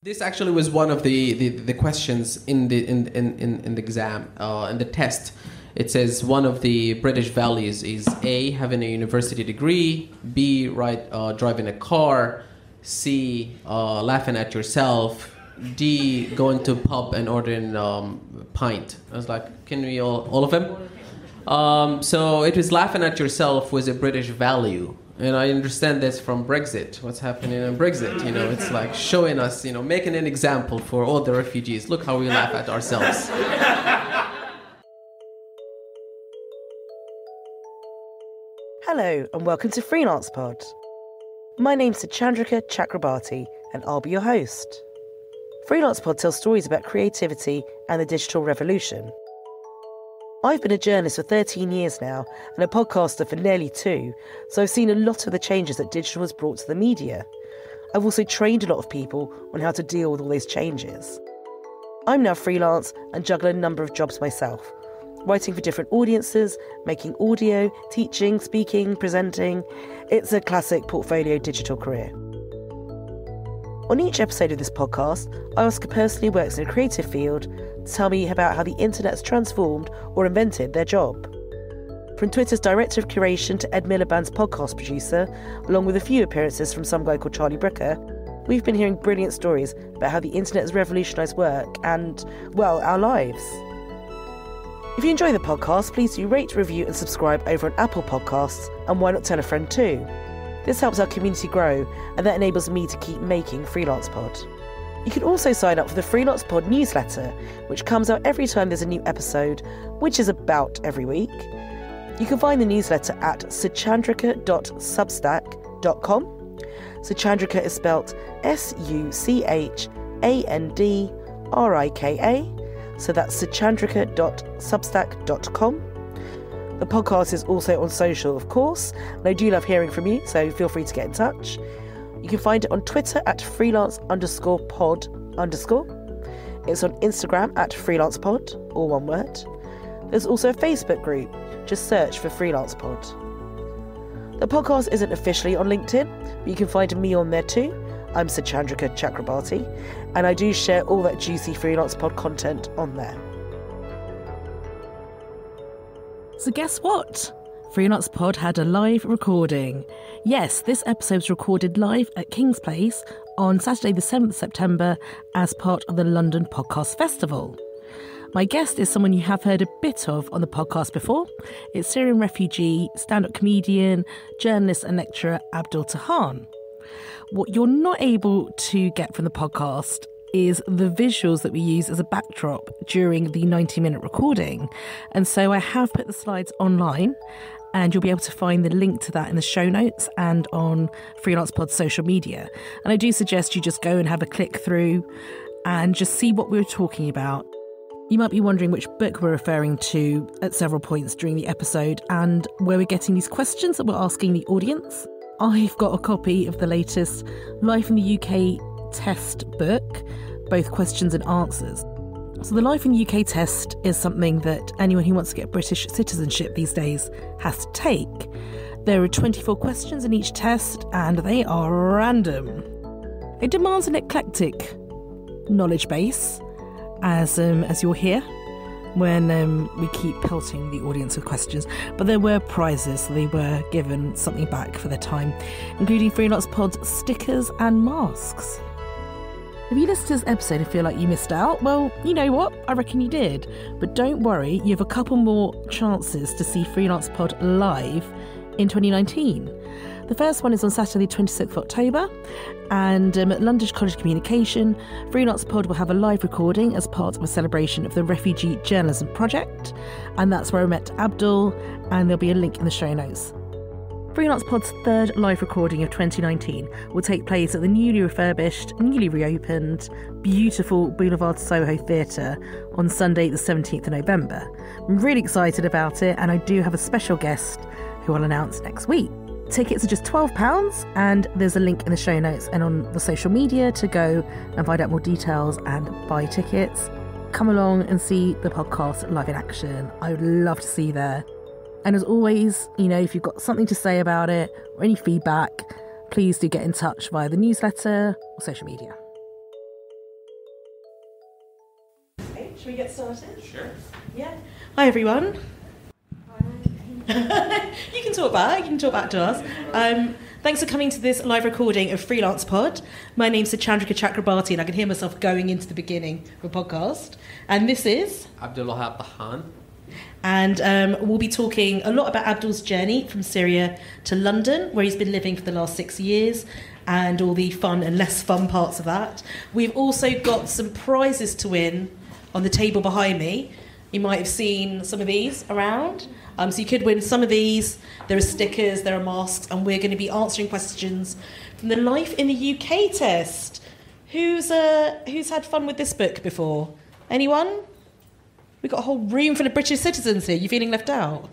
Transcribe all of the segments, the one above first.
This actually was one of the, the, the questions in the in, in, in, in the exam, uh, in the test. It says one of the British values is A, having a university degree, B, right, uh, driving a car, C, uh, laughing at yourself, D, going to pub and ordering um, pint. I was like, can we all, all of them? Um, so it was laughing at yourself was a British value. And I understand this from Brexit, what's happening in Brexit. You know, it's like showing us, you know, making an example for all the refugees. Look how we laugh at ourselves. Hello, and welcome to Freelance Pod. My name's Suchandrika Chakrabarti, and I'll be your host. Freelance Pod tells stories about creativity and the digital revolution. I've been a journalist for 13 years now and a podcaster for nearly two, so I've seen a lot of the changes that digital has brought to the media. I've also trained a lot of people on how to deal with all these changes. I'm now freelance and juggle a number of jobs myself, writing for different audiences, making audio, teaching, speaking, presenting. It's a classic portfolio digital career. On each episode of this podcast, I ask a person who works in a creative field tell me about how the internet's transformed or invented their job. From Twitter's director of curation to Ed Miliband's podcast producer, along with a few appearances from some guy called Charlie Brooker, we've been hearing brilliant stories about how the internet has revolutionised work and, well, our lives. If you enjoy the podcast, please do rate, review, and subscribe over on Apple Podcasts, and why not tell a friend too? This helps our community grow, and that enables me to keep making Freelance Pod. You can also sign up for the Freelance Pod newsletter, which comes out every time there's a new episode, which is about every week. You can find the newsletter at suchandrika.substack.com. Suchandrika is spelt S U C H A N D R I K A, so that's suchandrika.substack.com. The podcast is also on social, of course, and I do love hearing from you, so feel free to get in touch. You can find it on Twitter at freelance underscore pod underscore. It's on Instagram at freelance pod, all one word. There's also a Facebook group. Just search for Freelance Pod. The podcast isn't officially on LinkedIn, but you can find me on there too. I'm Suchandrika Chakrabarti, and I do share all that juicy Freelance Pod content on there. So, guess what? Freelance Pod had a live recording. Yes, this episode was recorded live at Kings Place on Saturday, the 7th September, as part of the London Podcast Festival. My guest is someone you have heard a bit of on the podcast before. It's Syrian refugee, stand up comedian, journalist, and lecturer Abdul Tahhan. What you're not able to get from the podcast is the visuals that we use as a backdrop during the 90 minute recording. And so I have put the slides online and you'll be able to find the link to that in the show notes and on Freelance Pod's social media. And I do suggest you just go and have a click through and just see what we were talking about. You might be wondering which book we're referring to at several points during the episode and where we're getting these questions that we're asking the audience. I've got a copy of the latest Life in the UK test book, both questions and answers. So, the Life in UK test is something that anyone who wants to get British citizenship these days has to take. There are 24 questions in each test, and they are random. It demands an eclectic knowledge base, as um, as you'll hear when um, we keep pelting the audience with questions. But there were prizes, so they were given something back for their time, including Freelance Pods stickers and masks. If you listened to this episode and feel like you missed out, well, you know what? I reckon you did. But don't worry, you have a couple more chances to see Freelance Pod live in 2019. The first one is on Saturday, 26th of October, and um, at London College Communication, Freelance Pod will have a live recording as part of a celebration of the Refugee Journalism Project, and that's where I met Abdul, and there'll be a link in the show notes. Freelance Pod's third live recording of 2019 will take place at the newly refurbished, newly reopened, beautiful Boulevard Soho Theatre on Sunday, the 17th of November. I'm really excited about it, and I do have a special guest who I'll announce next week. Tickets are just £12, and there's a link in the show notes and on the social media to go and find out more details and buy tickets. Come along and see the podcast live in action. I would love to see you there. And as always, you know, if you've got something to say about it or any feedback, please do get in touch via the newsletter or social media. Should we get started? Sure. Yeah. Hi, everyone. you can talk back. You can talk back to us. Um, thanks for coming to this live recording of Freelance Pod. My name's Suchandrika Chakrabarti, and I can hear myself going into the beginning of a podcast. And this is. Abdulwahab Tahhan. And um, we'll be talking a lot about Abdul's journey from Syria to London, where he's been living for the last six years, and all the fun and less fun parts of that. We've also got some prizes to win on the table behind me. You might have seen some of these around. Um, so you could win some of these. There are stickers, there are masks, and we're going to be answering questions from the Life in the UK test. Who's uh, who's had fun with this book before? Anyone? We've got a whole room full of British citizens here. You feeling left out?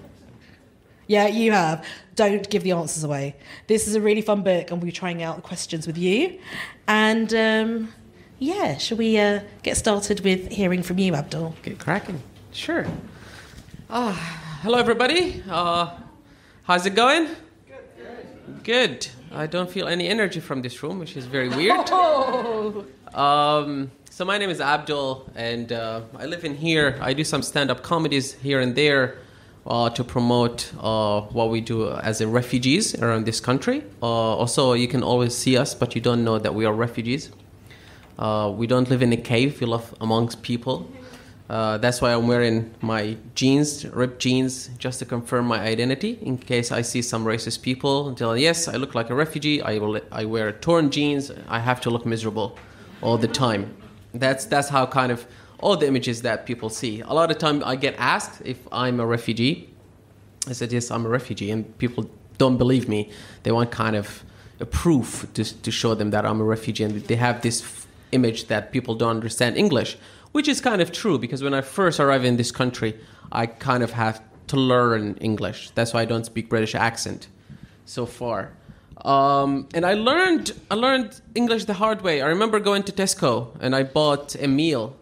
Yeah, you have. Don't give the answers away. This is a really fun book, and we're trying out the questions with you. And um, yeah, shall we uh, get started with hearing from you, Abdul? Get cracking. Sure. Ah, hello, everybody. Uh, how's it going? Good. Good. I don't feel any energy from this room, which is very weird. Oh. Um, so my name is Abdul, and uh, I live in here. I do some stand-up comedies here and there uh, to promote uh, what we do as a refugees around this country. Uh, also, you can always see us, but you don't know that we are refugees. Uh, we don't live in a cave. We live amongst people. Uh, that's why I'm wearing my jeans, ripped jeans, just to confirm my identity in case I see some racist people. Until yes, I look like a refugee. I will. I wear torn jeans. I have to look miserable all the time. That's that's how kind of all the images that people see. A lot of time I get asked if I'm a refugee. I said yes, I'm a refugee, and people don't believe me. They want kind of a proof to to show them that I'm a refugee, and they have this f- image that people don't understand English which is kind of true because when I first arrived in this country, I kind of have to learn English. That's why I don't speak British accent so far. Um, and I learned I learned English the hard way. I remember going to Tesco and I bought a meal,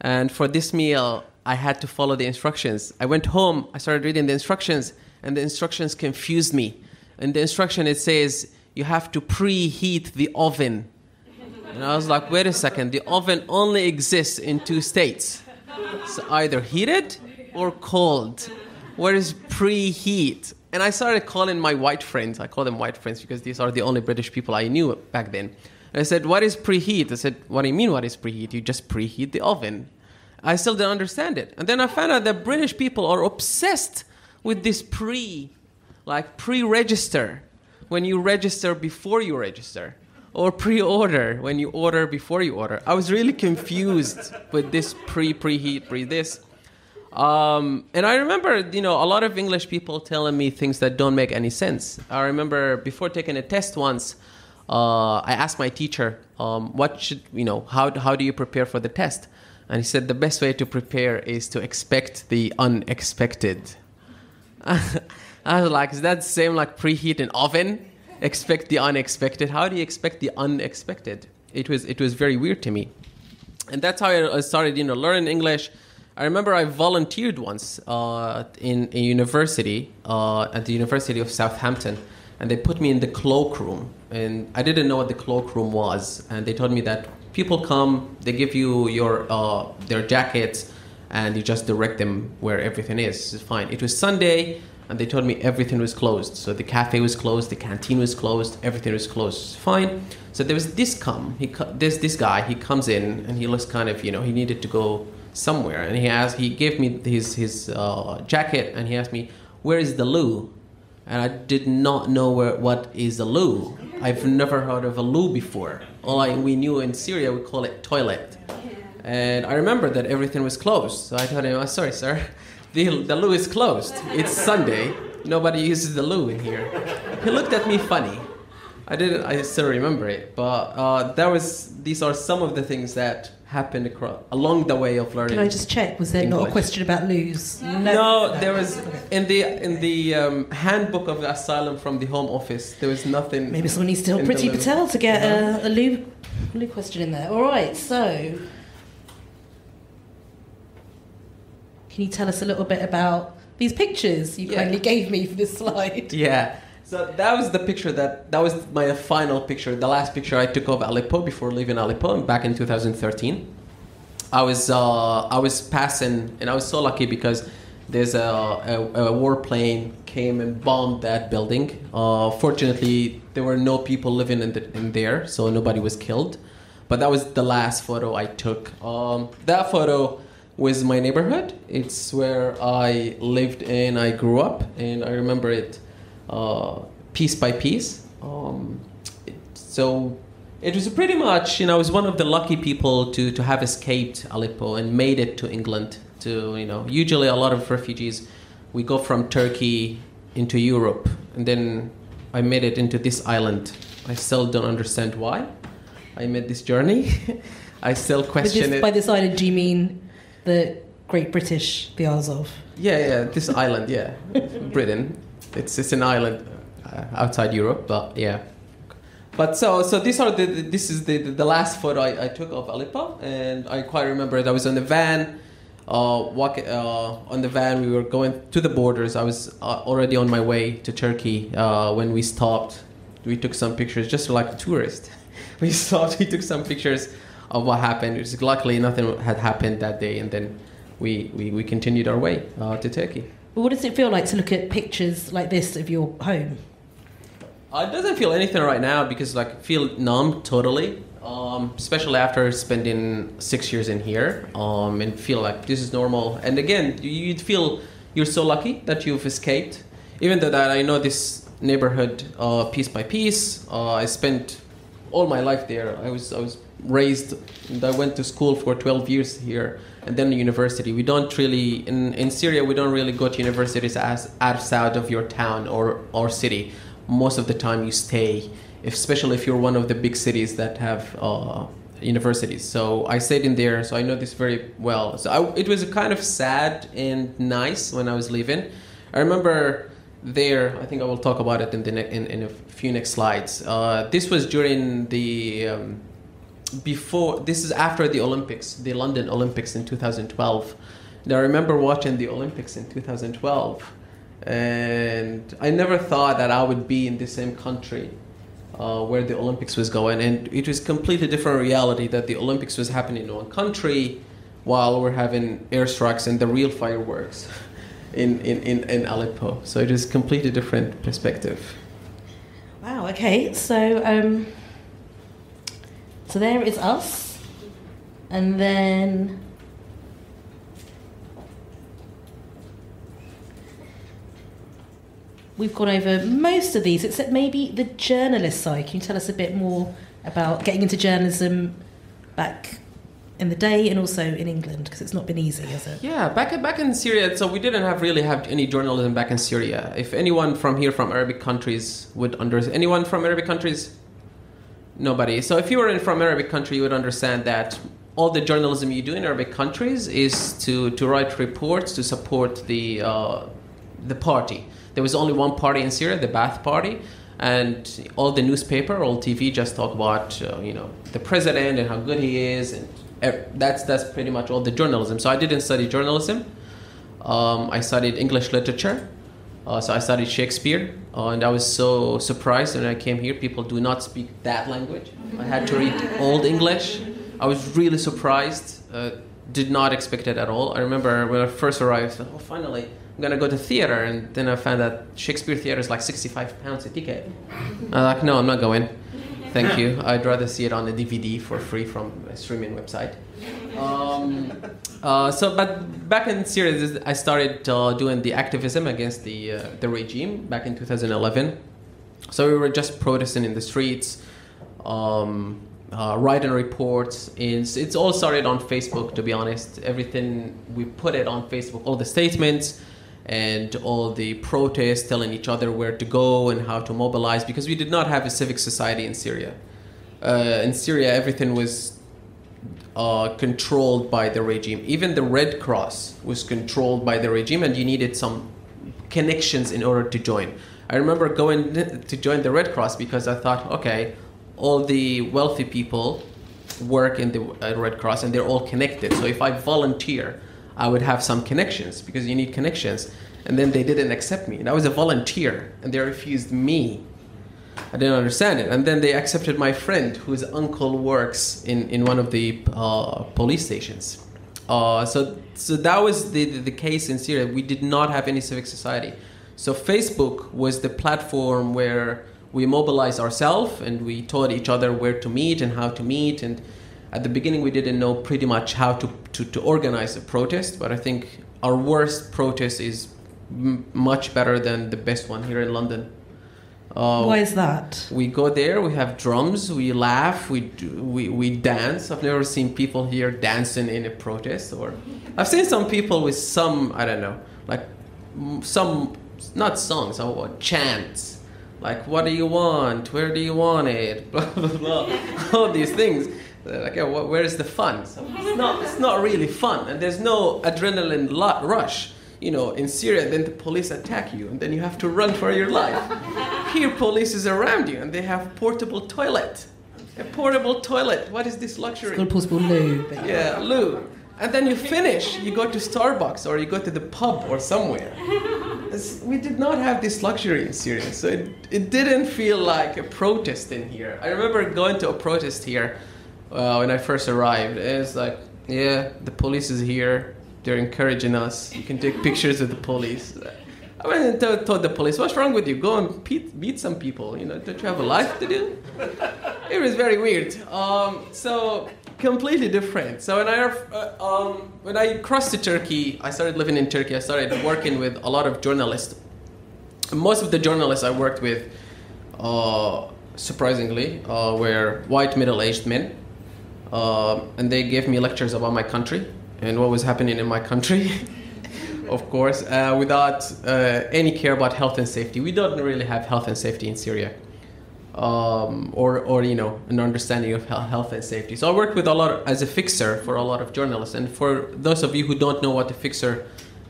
and for this meal I had to follow the instructions. I went home, I started reading the instructions, and the instructions confused me. In the instruction it says you have to preheat the oven and I was like, wait a second, the oven only exists in two states. It's either heated or cold. Where is preheat? And I started calling my white friends. I call them white friends because these are the only British people I knew back then. And I said, what is preheat? I said, what do you mean, what is preheat? You just preheat the oven. I still didn't understand it. And then I found out that British people are obsessed with this pre, like pre register, when you register before you register or pre-order when you order before you order. I was really confused with this pre preheat pre this. Um, and I remember, you know, a lot of English people telling me things that don't make any sense. I remember before taking a test once, uh, I asked my teacher, um, "What should you know? How how do you prepare for the test?" And he said the best way to prepare is to expect the unexpected. I was like, "Is that the same like preheat an oven?" expect the unexpected. How do you expect the unexpected? It was it was very weird to me, and that's how I started, you know, learning English. I remember I volunteered once uh, in a university uh, at the University of Southampton, and they put me in the cloakroom, and I didn't know what the cloakroom was, and they told me that people come, they give you your uh, their jackets, and you just direct them where everything is. It's fine. It was Sunday and they told me everything was closed. So the cafe was closed, the canteen was closed, everything was closed. Fine. So there was this come. He there's this guy. He comes in and he looks kind of you know he needed to go somewhere, and he asked he gave me his his uh, jacket and he asked me where is the loo, and I did not know where what is a loo. I've never heard of a loo before. All I, we knew in Syria we call it toilet. And I remember that everything was closed. So I told him, oh, sorry, sir the, the loo is closed. It's Sunday. Nobody uses the loo in here. He looked at me funny. I didn't. I still remember it, but uh, that was. These are some of the things that happened across, along the way of learning. Can I just check? Was there English. not a question about loos? No, no there was in the in the um, handbook of the asylum from the Home Office. There was nothing. Maybe someone needs to tell Priti Patel to get a, a loo, loo question in there. All right, so Can you tell us a little bit about these pictures you yeah. kindly gave me for this slide? Yeah. So that was the picture that that was my final picture, the last picture I took of Aleppo before leaving Aleppo back in 2013. I was uh, I was passing, and I was so lucky because there's a, a, a warplane came and bombed that building. Uh, fortunately, there were no people living in, the, in there, so nobody was killed. But that was the last photo I took. Um, that photo was my neighborhood. It's where I lived and I grew up, and I remember it uh, piece by piece. Um, it, so it was pretty much, you know, I was one of the lucky people to, to have escaped Aleppo and made it to England. To you know, usually a lot of refugees, we go from Turkey into Europe, and then I made it into this island. I still don't understand why I made this journey. I still question this, it. By this island, do you mean the Great British, the Isles of? Yeah, yeah, this island, yeah, Britain. It's it's an island uh, outside Europe, but yeah. But so so these are the this is the the last photo I, I took of Aleppo, and I quite remember it. I was on the van. Uh, walk, uh, on the van, we were going to the borders. I was uh, already on my way to Turkey uh, when we stopped. We took some pictures, just like a tourist. we stopped. We took some pictures of what happened. Was luckily nothing had happened that day, and then we we, we continued our way uh, to Turkey. Well, what does it feel like to look at pictures like this of your home? Uh, it doesn't feel anything right now because like feel numb totally. Um, especially after spending six years in here, um, and feel like this is normal. And again, you'd feel you're so lucky that you've escaped. Even though that I know this neighborhood uh, piece by piece, uh, I spent all my life there. I was I was raised. And I went to school for 12 years here, and then university. We don't really in in Syria. We don't really go to universities as outside of your town or or city. Most of the time, you stay especially if you're one of the big cities that have uh, universities. So I stayed in there, so I know this very well. So I, it was kind of sad and nice when I was leaving. I remember there. I think I will talk about it in the ne- in, in a few next slides. Uh, this was during the um, before. This is after the Olympics, the London Olympics in 2012. And I remember watching the Olympics in 2012, and I never thought that I would be in the same country uh, where the Olympics was going, and it was completely different reality that the Olympics was happening in one country, while we're having airstrikes and the real fireworks in, in, in, in Aleppo. So it is completely different perspective. Wow. Okay. So um, so there is us, and then. We've gone over most of these, except maybe the journalist side. Can you tell us a bit more about getting into journalism back in the day and also in England? Because it's not been easy, has it? Yeah, back back in Syria, so we didn't have really have any journalism back in Syria. If anyone from here from Arabic countries would understand, anyone from Arabic countries, nobody. So if you were in from Arabic country, you would understand that all the journalism you do in Arabic countries is to to write reports to support the uh, the party. There was only one party in Syria, the Ba'ath Party, and all the newspaper, all TV just talk about uh, you know the president and how good he is, and that's that's pretty much all the journalism. So I didn't study journalism. Um, I studied English literature. Uh, so I studied Shakespeare, uh, and I was so surprised when I came here. People do not speak that language. I had to read Old English. I was really surprised. Uh, did not expect it at all. I remember when I first arrived. I oh, finally, I'm gonna go to theater, and then I found that Shakespeare theater is like 65 pounds a ticket. I'm like, no, I'm not going. Thank you. I'd rather see it on a DVD for free from a streaming website. Um, uh, so, but back in Syria, I started uh, doing the activism against the uh, the regime back in 2011. So we were just protesting in the streets, um, uh, writing reports. It's, it's all started on Facebook, to be honest. Everything we put it on Facebook, all the statements and all the protests telling each other where to go and how to mobilize because we did not have a civic society in Syria. Uh, in Syria, everything was uh, controlled by the regime. Even the Red Cross was controlled by the regime, and you needed some connections in order to join. I remember going to join the Red Cross because I thought, okay, all the wealthy people work in the uh, Red Cross and they're all connected. So if I volunteer, I would have some connections because you need connections. And then they didn't accept me. And I was a volunteer and they refused me. I didn't understand it. And then they accepted my friend, whose uncle works in, in one of the uh, police stations. Uh, so, so that was the, the, the case in Syria. We did not have any civic society. So Facebook was the platform where we mobilized ourselves and we taught each other where to meet and how to meet. And at the beginning, we didn't know pretty much how to, to, to organize a protest. But I think our worst protest is m- much better than the best one here in London. Uh, Why is that? we go there, we have drums, we laugh, we, do, we, we dance. I've never seen people here dancing in a protest. Or I've seen some people with some, I don't know, like some, not songs, or chants. Like, what do you want? Where do you want it? Blah, blah, blah. All these things. They're Like, yeah, wh- where is the fun? So it's, not, it's not really fun. And there's no adrenaline lu- rush. You know, in Syria, then the police attack you, and then you have to run for your life. Here, police is around you, and they have portable toilet. A portable toilet. What is this luxury? It's called portable loo. Yeah, loo. And then you finish. You go to Starbucks or you go to the pub or somewhere. It's- we did not have this luxury in Syria, so it, it didn't feel like a protest in here. I remember going to a protest here uh, when I first arrived. It's like, yeah, the police is here. They're encouraging us. You can take pictures of the police. I went and told, the police, "What's wrong with you? Go and meet, meet some people. You know, don't you have a life to do?" it was very weird. Um, so completely different. So when I uh, um, when I crossed to Turkey, I started living in Turkey. I started working with a lot of journalists. Most of the journalists I worked with, uh, surprisingly, uh, were white middle-aged men, uh, and they gave me lectures about my country and what was happening in my country. of course, uh, without uh, any care about health and safety. We don't really have health and safety in Syria um, or, or you know an understanding of health and safety. So I worked with a lot of, as a fixer for a lot of journalists. And for those of you who don't know what a fixer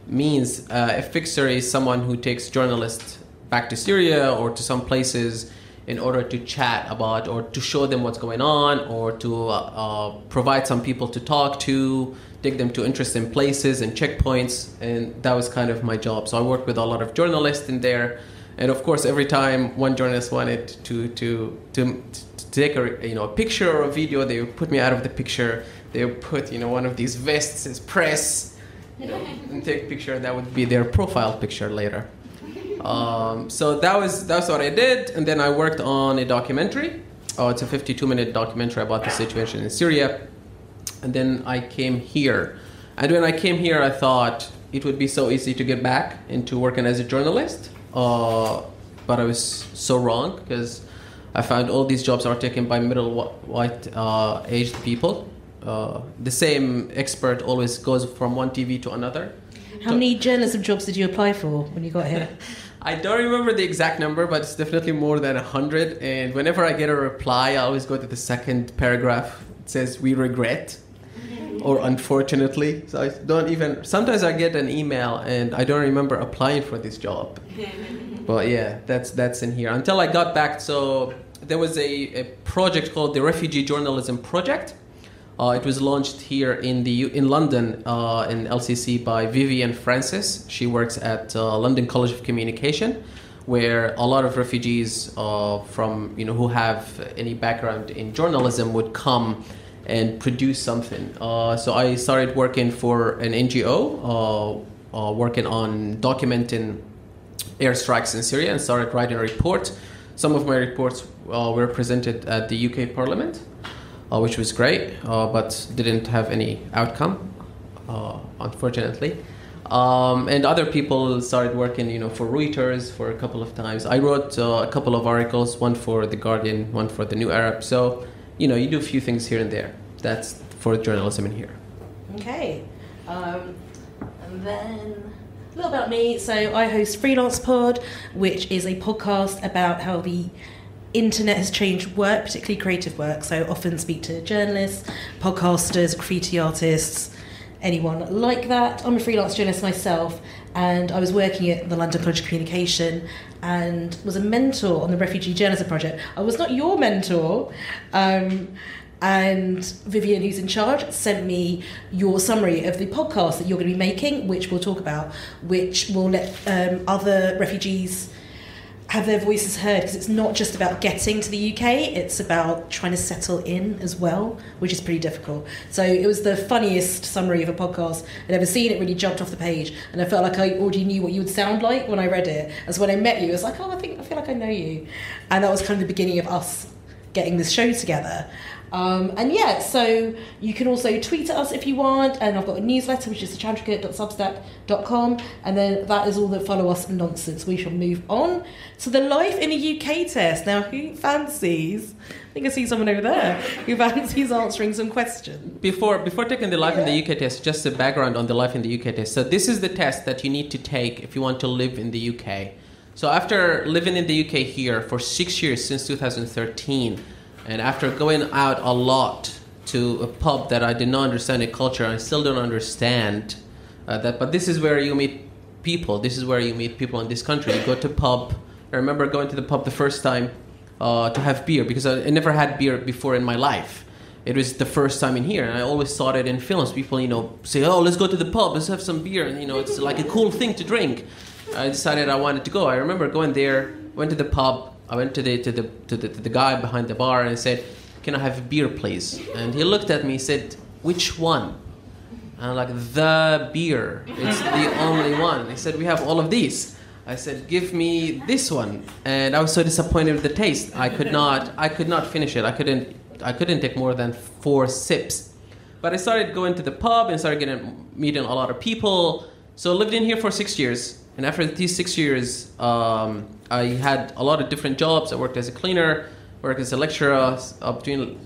means, uh, a fixer is someone who takes journalists back to Syria or to some places in order to chat about or to show them what's going on or to uh, uh, provide some people to talk to take them to interesting places and checkpoints. And that was kind of my job. So i worked with a lot of journalists in there. And of course every time one journalist wanted to to to, to take a you know a picture or a video they would put me out of the picture. They would put you know one of these vests as press you know and take a picture. That would be their profile picture later um, so that was that's what I did, and then I worked on a documentary. Oh, it's a 52 minute documentary about the situation in Syria, and then I came here. And when I came here, I thought it would be so easy to get back into working as a journalist, uh, but I was so wrong because I found all these jobs are taken by middle white uh, aged people. Uh, the same expert always goes from one TV to another. How many journalism jobs did you apply for when you got here? I don't remember the exact number, but it's definitely more than 100. And whenever I get a reply, I always go to the second paragraph. It says, We regret, or unfortunately. So I don't even, sometimes I get an email and I don't remember applying for this job. But yeah, that's, that's in here. Until I got back, so there was a, a project called the Refugee Journalism Project. Uh, it was launched here in the in London uh, in LCC by Vivienne Francis. She works at uh, London College of Communication, where a lot of refugees uh, from you know who have any background in journalism would come and produce something. Uh, so I started working for an NGO, uh, working on documenting airstrikes in Syria, and started writing a report. Some of my reports were presented at the UK Parliament which was great, uh, but didn't have any outcome, uh, unfortunately. Um, and other people started working, you know, for Reuters for a couple of times. I wrote uh, a couple of articles, one for the Guardian, one for the New Arab. So, you know, you do a few things here and there. That's for journalism in here. Okay. Um, and then a little about me. So I host Freelance Pod, which is a podcast about how the internet has changed work, particularly creative work. So often speak to journalists, podcasters, graffiti artists, anyone like that. I'm a freelance journalist myself, and I was working at the London College of Communication and was a mentor on the Refugee Journalism Project. I was not your mentor. Um, and Vivienne, who's in charge, sent me your summary of the podcast that you're going to be making, which we'll talk about, which will let um, other refugees have their voices heard because it's not just about getting to the UK, it's about trying to settle in as well, which is pretty difficult. So it was the funniest summary of a podcast I'd ever seen. It really jumped off the page, and I felt like I already knew what you would sound like when I read it. As when I met you, I was like, oh, I think I feel like I know you, and that was kind of the beginning of us getting this show together. Um, and yeah, so you can also tweet at us if you want, and I've got a newsletter which is suchandrika.substack.com, and then that is all the follow us nonsense. We shall move on to the life in a UK test. Now, who fancies? I think I see someone over there who fancies answering some questions. Before before taking the life in the UK test, just a background on the life in the UK test. So this is the test that you need to take if you want to live in the UK. So after living in the UK here for six years since 2013 and after going out a lot to a pub that I did not understand the culture, I still don't understand uh, that. But this is where you meet people. This is where you meet people in this country. You go to pub. I remember going to the pub the first time uh, to have beer because I, I never had beer before in my life. It was the first time in here, and I always saw it in films. People, you know, say, "Oh, let's go to the pub. Let's have some beer," and you know, it's like a cool thing to drink. I decided I wanted to go. I remember going there, went to the pub, I went to the to the to the, to the guy behind the bar and I said, "Can I have a beer, please?" And he looked at me, and said, "Which one?" And I'm like, "The beer. It's the only one." He said, "We have all of these." I said, "Give me this one." And I was so disappointed with the taste. I could not I could not finish it. I couldn't I couldn't take more than four sips. But I started going to the pub and started getting meeting a lot of people. So I lived in here for six years. And after these six years, um, I had a lot of different jobs. I worked as a cleaner, worked as a lecturer. Uh, between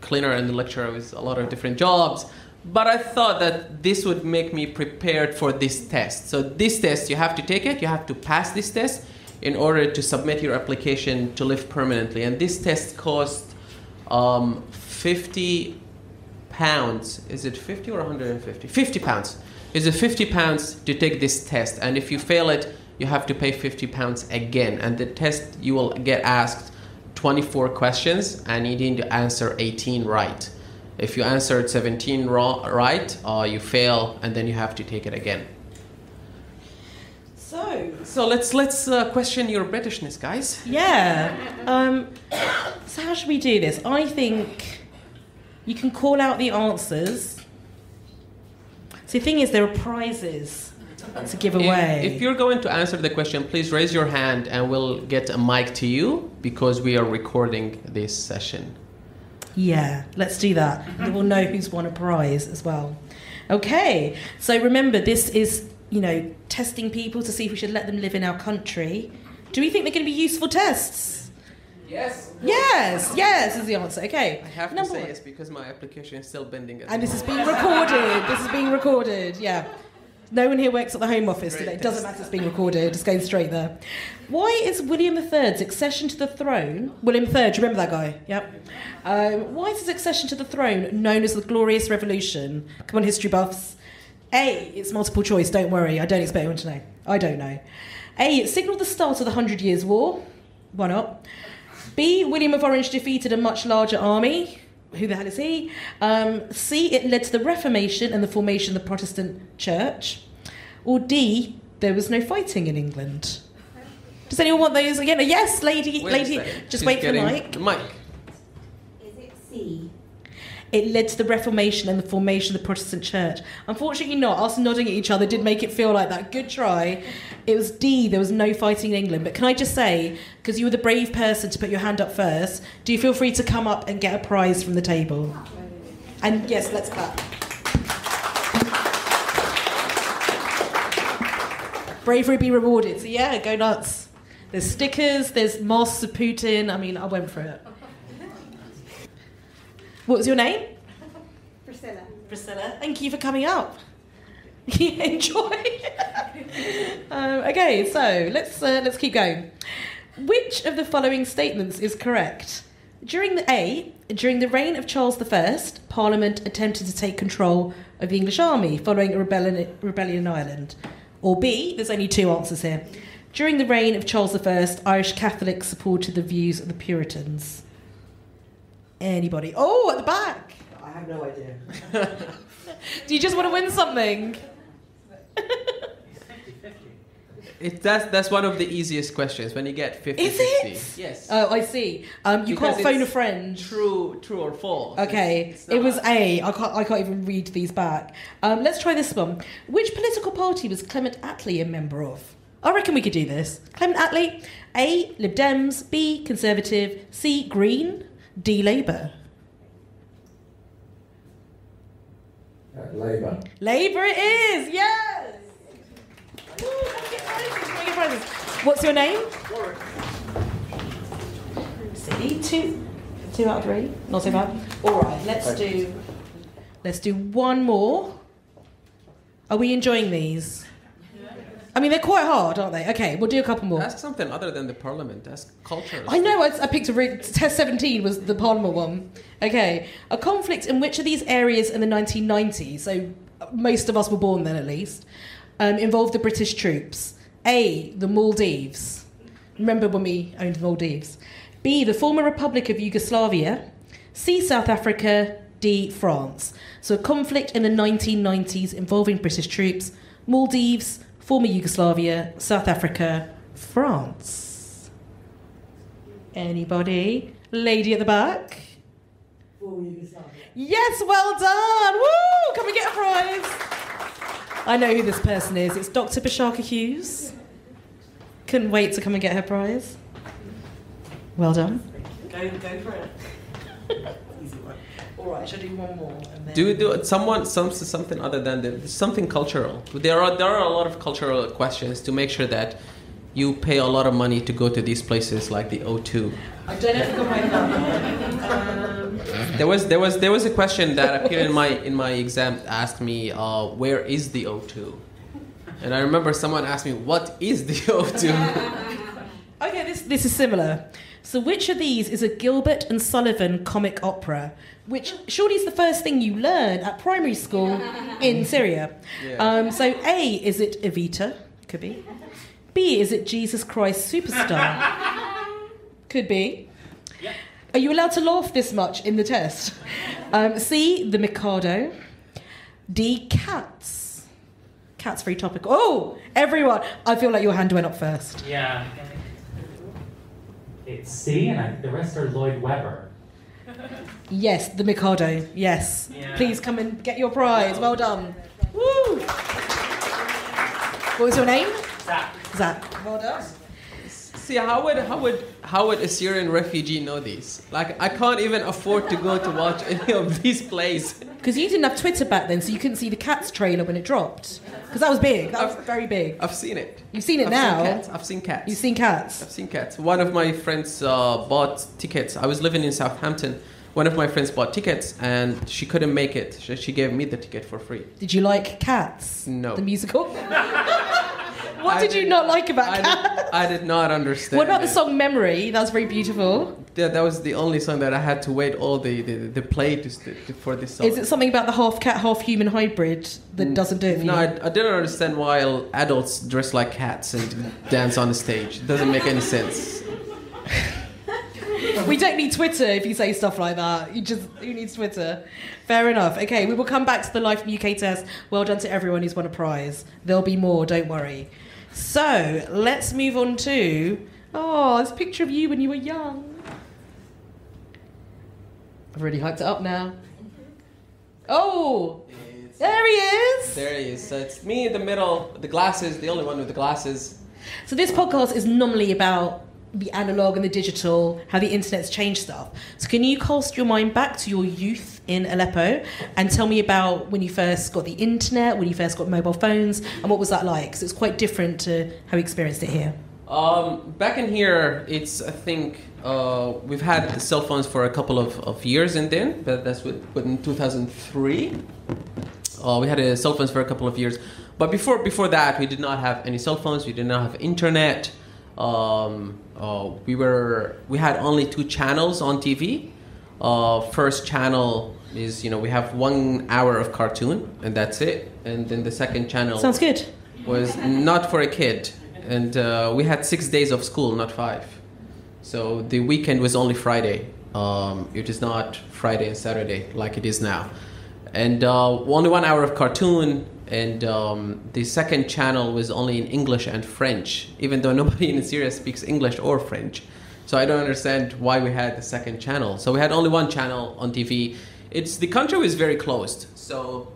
cleaner and lecturer was a lot of different jobs. But I thought that this would make me prepared for this test. So this test, you have to take it. You have to pass this test in order to submit your application to live permanently. And this test cost um, 50 pounds. Is it 50 or 150? 50 pounds. Is it 50 pounds to take this test? And if you fail it, you have to pay 50 pounds again. And the test, you will get asked 24 questions and you need to answer 18 right. If you answered 17 wrong, right, uh, you fail and then you have to take it again. So, So let's let's uh, question your Britishness, guys. yeah. Um, so, how should we do this? I think you can call out the answers. So, the thing is, there are prizes to give away. If, if you're going to answer the question, please raise your hand and we'll get a mic to you because we are recording this session. Yeah, let's do that. We'll know who's won a prize as well. Okay, so remember, this is, you know, testing people to see if we should let them live in our country. Do we think they're going to be useful tests? Yes. Yes, yes is the answer. Okay. I have to say one. yes because my application is still pending. at And the this is being recorded. This is being recorded, yeah. No one here works at the Home Office today. It doesn't matter, it's being recorded. It's going straight there. Why is William III's accession to the throne, William III, do you remember that guy? Yep. Um, why is his accession to the throne known as the Glorious Revolution? Come on, history buffs. A, it's multiple choice, don't worry. I don't expect anyone to know. I don't know. A, it signalled the start of the Hundred Years' War. Why not? B, William of Orange defeated a much larger army. Who the hell is he? Um, C, it led to the Reformation and the formation of the Protestant Church. Or D, there was no fighting in England. Does anyone want those again? A yes, lady, Wait lady. second. Just She's wait for the getting mic. The mic. Is it C? It led to the Reformation and the formation of the Protestant Church. Unfortunately, not. Us nodding at each other did make it feel like that. Good try. It was D. There was no fighting in England. But can I just say, because you were the brave person to put your hand up first, do you feel free to come up and get a prize from the table? And yes, let's clap. Bravery be rewarded. So yeah, go nuts. There's stickers. There's of Putin. I mean, I went for it. What was your name? Priscilla. Priscilla, thank you for coming up. Enjoy. um, okay, so let's uh, let's keep going. Which of the following statements is correct? During the A, during the reign of Charles I, Parliament attempted to take control of the English army following a rebellion, rebellion in Ireland. Or B, there's only two answers here. During the reign of Charles I, Irish Catholics supported the views of the Puritans. Anybody? Oh, at the back. I have no idea. Do you just want to win something? It, that's that's one of the easiest questions when you get 50 Is 50. it? Yes. Oh, I see. Um, you Because can't phone a it's friend. true, true or false. Okay, It's- it's it was not- A. I can't. I can't even read these back. Um, let's try this one. Which political party was Clement Attlee a member of? I reckon we could do this. Clement Attlee, A. Lib Dems, B. Conservative, C. Green, D. Labour. Uh, Labour. Labour it is. Yes. Come prizes, prizes. What's your name? See, two, two out of three. Not so bad. All right, let's do. Let's do one more. Are we enjoying these? I mean, they're quite hard, aren't they? Okay, we'll do a couple more. Ask something other than the parliament. Ask culture. I know. I, I picked a re- test seventeen was the Parliament one. Okay, a conflict in which of these areas in the 1990s? So most of us were born then, at least. Um, involved the British troops. A. The Maldives. Remember when we owned the Maldives? B. The former Republic of Yugoslavia. C. South Africa. D. France. So a conflict in the 1990s involving British troops. Maldives, former Yugoslavia, South Africa, France. Anybody? Lady at the back. Yes, well done. Woo! Can we get a prize? I know who this person is. It's Dr. Bashaka Hughes. Couldn't wait to come and get her prize. Well done. Go, go for it. All right, shall I do one more? And then... Do do someone some something other than the something cultural. There are there are a lot of cultural questions to make sure that you pay a lot of money to go to these places like the O2. I don't know if I got my. Um, There was there was there was a question that appeared in my in my exam asked me uh, where is the O2, and I remember someone asked me what is the O2. Okay, this, this is similar. So, which of these is a Gilbert and Sullivan comic opera? Which surely is the first thing you learn at primary school in Syria. Yeah. Um, so, A, is it Evita? Could be. B, is it Jesus Christ Superstar? Could be. Are you allowed to laugh this much in the test? Um, C, The Mikado. D, Cats. Cats, very topical. Oh, everyone. I feel like your hand went up first. Yeah. It's C, and I, the rest are Lloyd Webber. Yes, the Mikado. Yes. Yeah. Please come and get your prize. Well done. Woo! What was your name? Zach. Zach. Well done. See how would how would how would a Syrian refugee know these? Like I can't even afford to go to watch any of these plays. Because you didn't have Twitter back then, so you couldn't see the Cats trailer when it dropped. Because that was big. That was very big. I've seen it. You've seen it I've now. Seen cats. I've seen cats. You've seen Cats. I've seen cats. One of my friends uh, bought tickets. I was living in Southampton. One of my friends bought tickets and she couldn't make it. She, she gave me the ticket for free. Did you like Cats? No. The musical? what I did you not like about I Cats? did, I did not understand. What about the song Memory? That's very beautiful. That, that was the only song that I had to wait all the, the, the play to, to for this song. Is it something about the half cat, half human hybrid that mm. doesn't do it for No, you? I, I didn't understand why adults dress like cats and dance on the stage. It doesn't make any sense. We don't need Twitter if you say stuff like that. You just who needs Twitter? Fair enough. Okay, we will come back to the Life UK test. Well done to everyone who's won a prize. There'll be more, don't worry. So let's move on to oh, this picture of you when you were young. I've really hyped it up now. Oh, there he is. There he is. So it's me in the middle, the glasses, the only one with the glasses. So this podcast is normally about the analog and the digital, how the internet's changed stuff. So can you cast your mind back to your youth in Aleppo and tell me about when you first got the internet, when you first got mobile phones, and what was that like? Because it's quite different to how we experienced it here. Um, back in here, it's I think uh, we've had cell phones for a couple of, of years and then, but that's with in 2003. Uh, we had uh, cell phones for a couple of years, but before before that, we did not have any cell phones. We did not have internet. Um, uh, we were we had only two channels on TV. Uh, first channel is you know we have one hour of cartoon and that's it, and then the second channel Sounds good. was not for a kid, and uh, we had six days of school, not five. So the weekend was only Friday. Um, it is not Friday and Saturday like it is now, and uh, only one hour of cartoon, and um, the second channel was only in English and French, even though nobody in Syria speaks English or French. So I don't understand why we had the second channel. So we had only one channel on TV. It's the country was very closed, so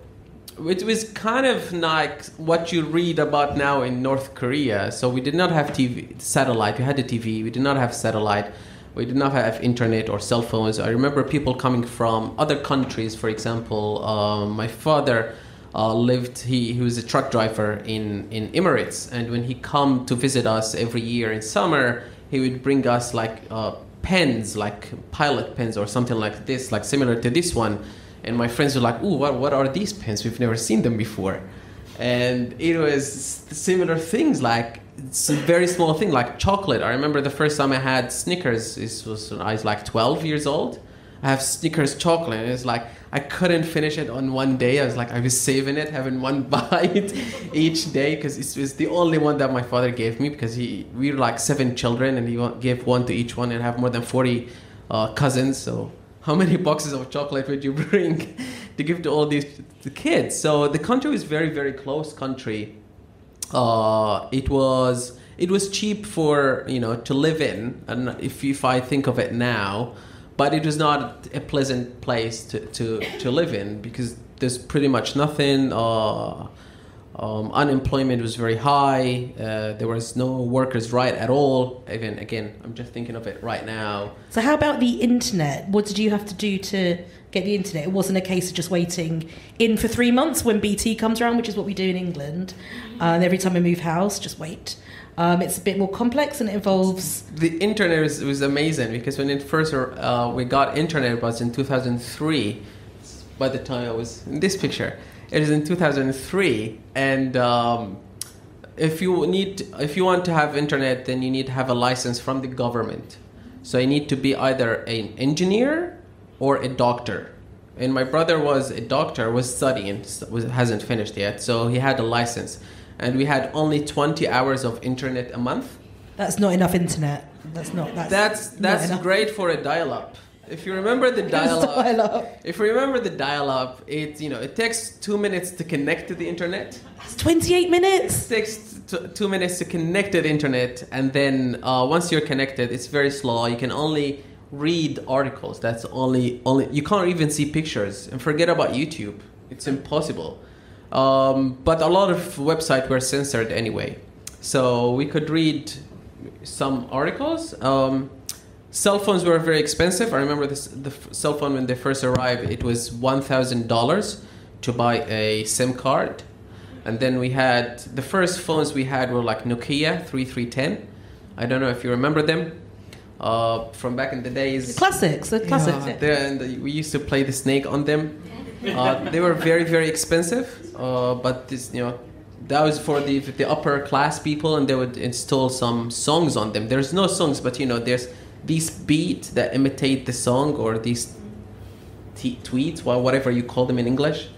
it was kind of like what you read about now in North Korea. So we did not have TV satellite. We had the TV. We did not have satellite. We did not have internet or cell phones. I remember people coming from other countries. For example, um, my father uh, lived. He, he was a truck driver in in Emirates, and when he come to visit us every year in summer, he would bring us like uh, pens, like pilot pens or something like this, like similar to this one. And my friends were like, "Ooh, what, what are these pens? We've never seen them before." And it was similar things, like it's a very small thing, like chocolate. I remember the first time I had Snickers. This was I was like 12 years old. I have Snickers chocolate. And it's like I couldn't finish it on one day. I was like I was saving it, having one bite each day because it was the only one that my father gave me because he we were like seven children and he gave one to each one and have more than 40 uh, cousins. So how many boxes of chocolate would you bring to give to all these the kids? So the country is very very close country. Uh, it was it was cheap for you know to live in, and if if I think of it now, but it was not a pleasant place to to, to live in because there's pretty much nothing. Uh, um, unemployment was very high. Uh, there was no workers' right at all. Even again, I'm just thinking of it right now. So, how about the internet? What did you have to do to get the internet? It wasn't a case of just waiting in for three months when BT comes around, which is what we do in England. Uh, and every time we move house, just wait. Um, it's a bit more complex and it involves. The internet was, was amazing because when it first uh, we got internet it was in 2003. By the time I was in this picture, it is in 2003, and um, if you need if you want to have internet, then you need to have a license from the government. So you need to be either an engineer or a doctor. And my brother was a doctor, was studying, was, hasn't finished yet, so he had a license. And we had only 20 hours of internet a month. That's not enough internet. That's not. That's That's that's enough. great for a dial-up. If you remember the dial-up, Dial-up. if you remember the dial-up, it you know it takes two minutes to connect to the internet. That's 28 minutes. It takes t- two minutes to connect to the internet, and then uh, once you're connected, it's very slow. You can only read articles. That's only only you can't even see pictures. And forget about YouTube. It's impossible. Um, but a lot of websites were censored anyway, so we could read some articles. Um, cell phones were very expensive. I remember this, the cell phone when they first arrived. It was one thousand dollars to buy a SIM card, and then we had the first phones we had were like Nokia three three ten. I don't know if you remember them. Uh, from back in the days. Classics. The classics. Yeah, they- and the- we used to play the snake on them. Uh, they were very very expensive, uh, but this you know that was for the the upper class people, and they would install some songs on them. There's no songs, but you know there's these beats that imitate the song or these t- tweets, well, whatever you call them in English.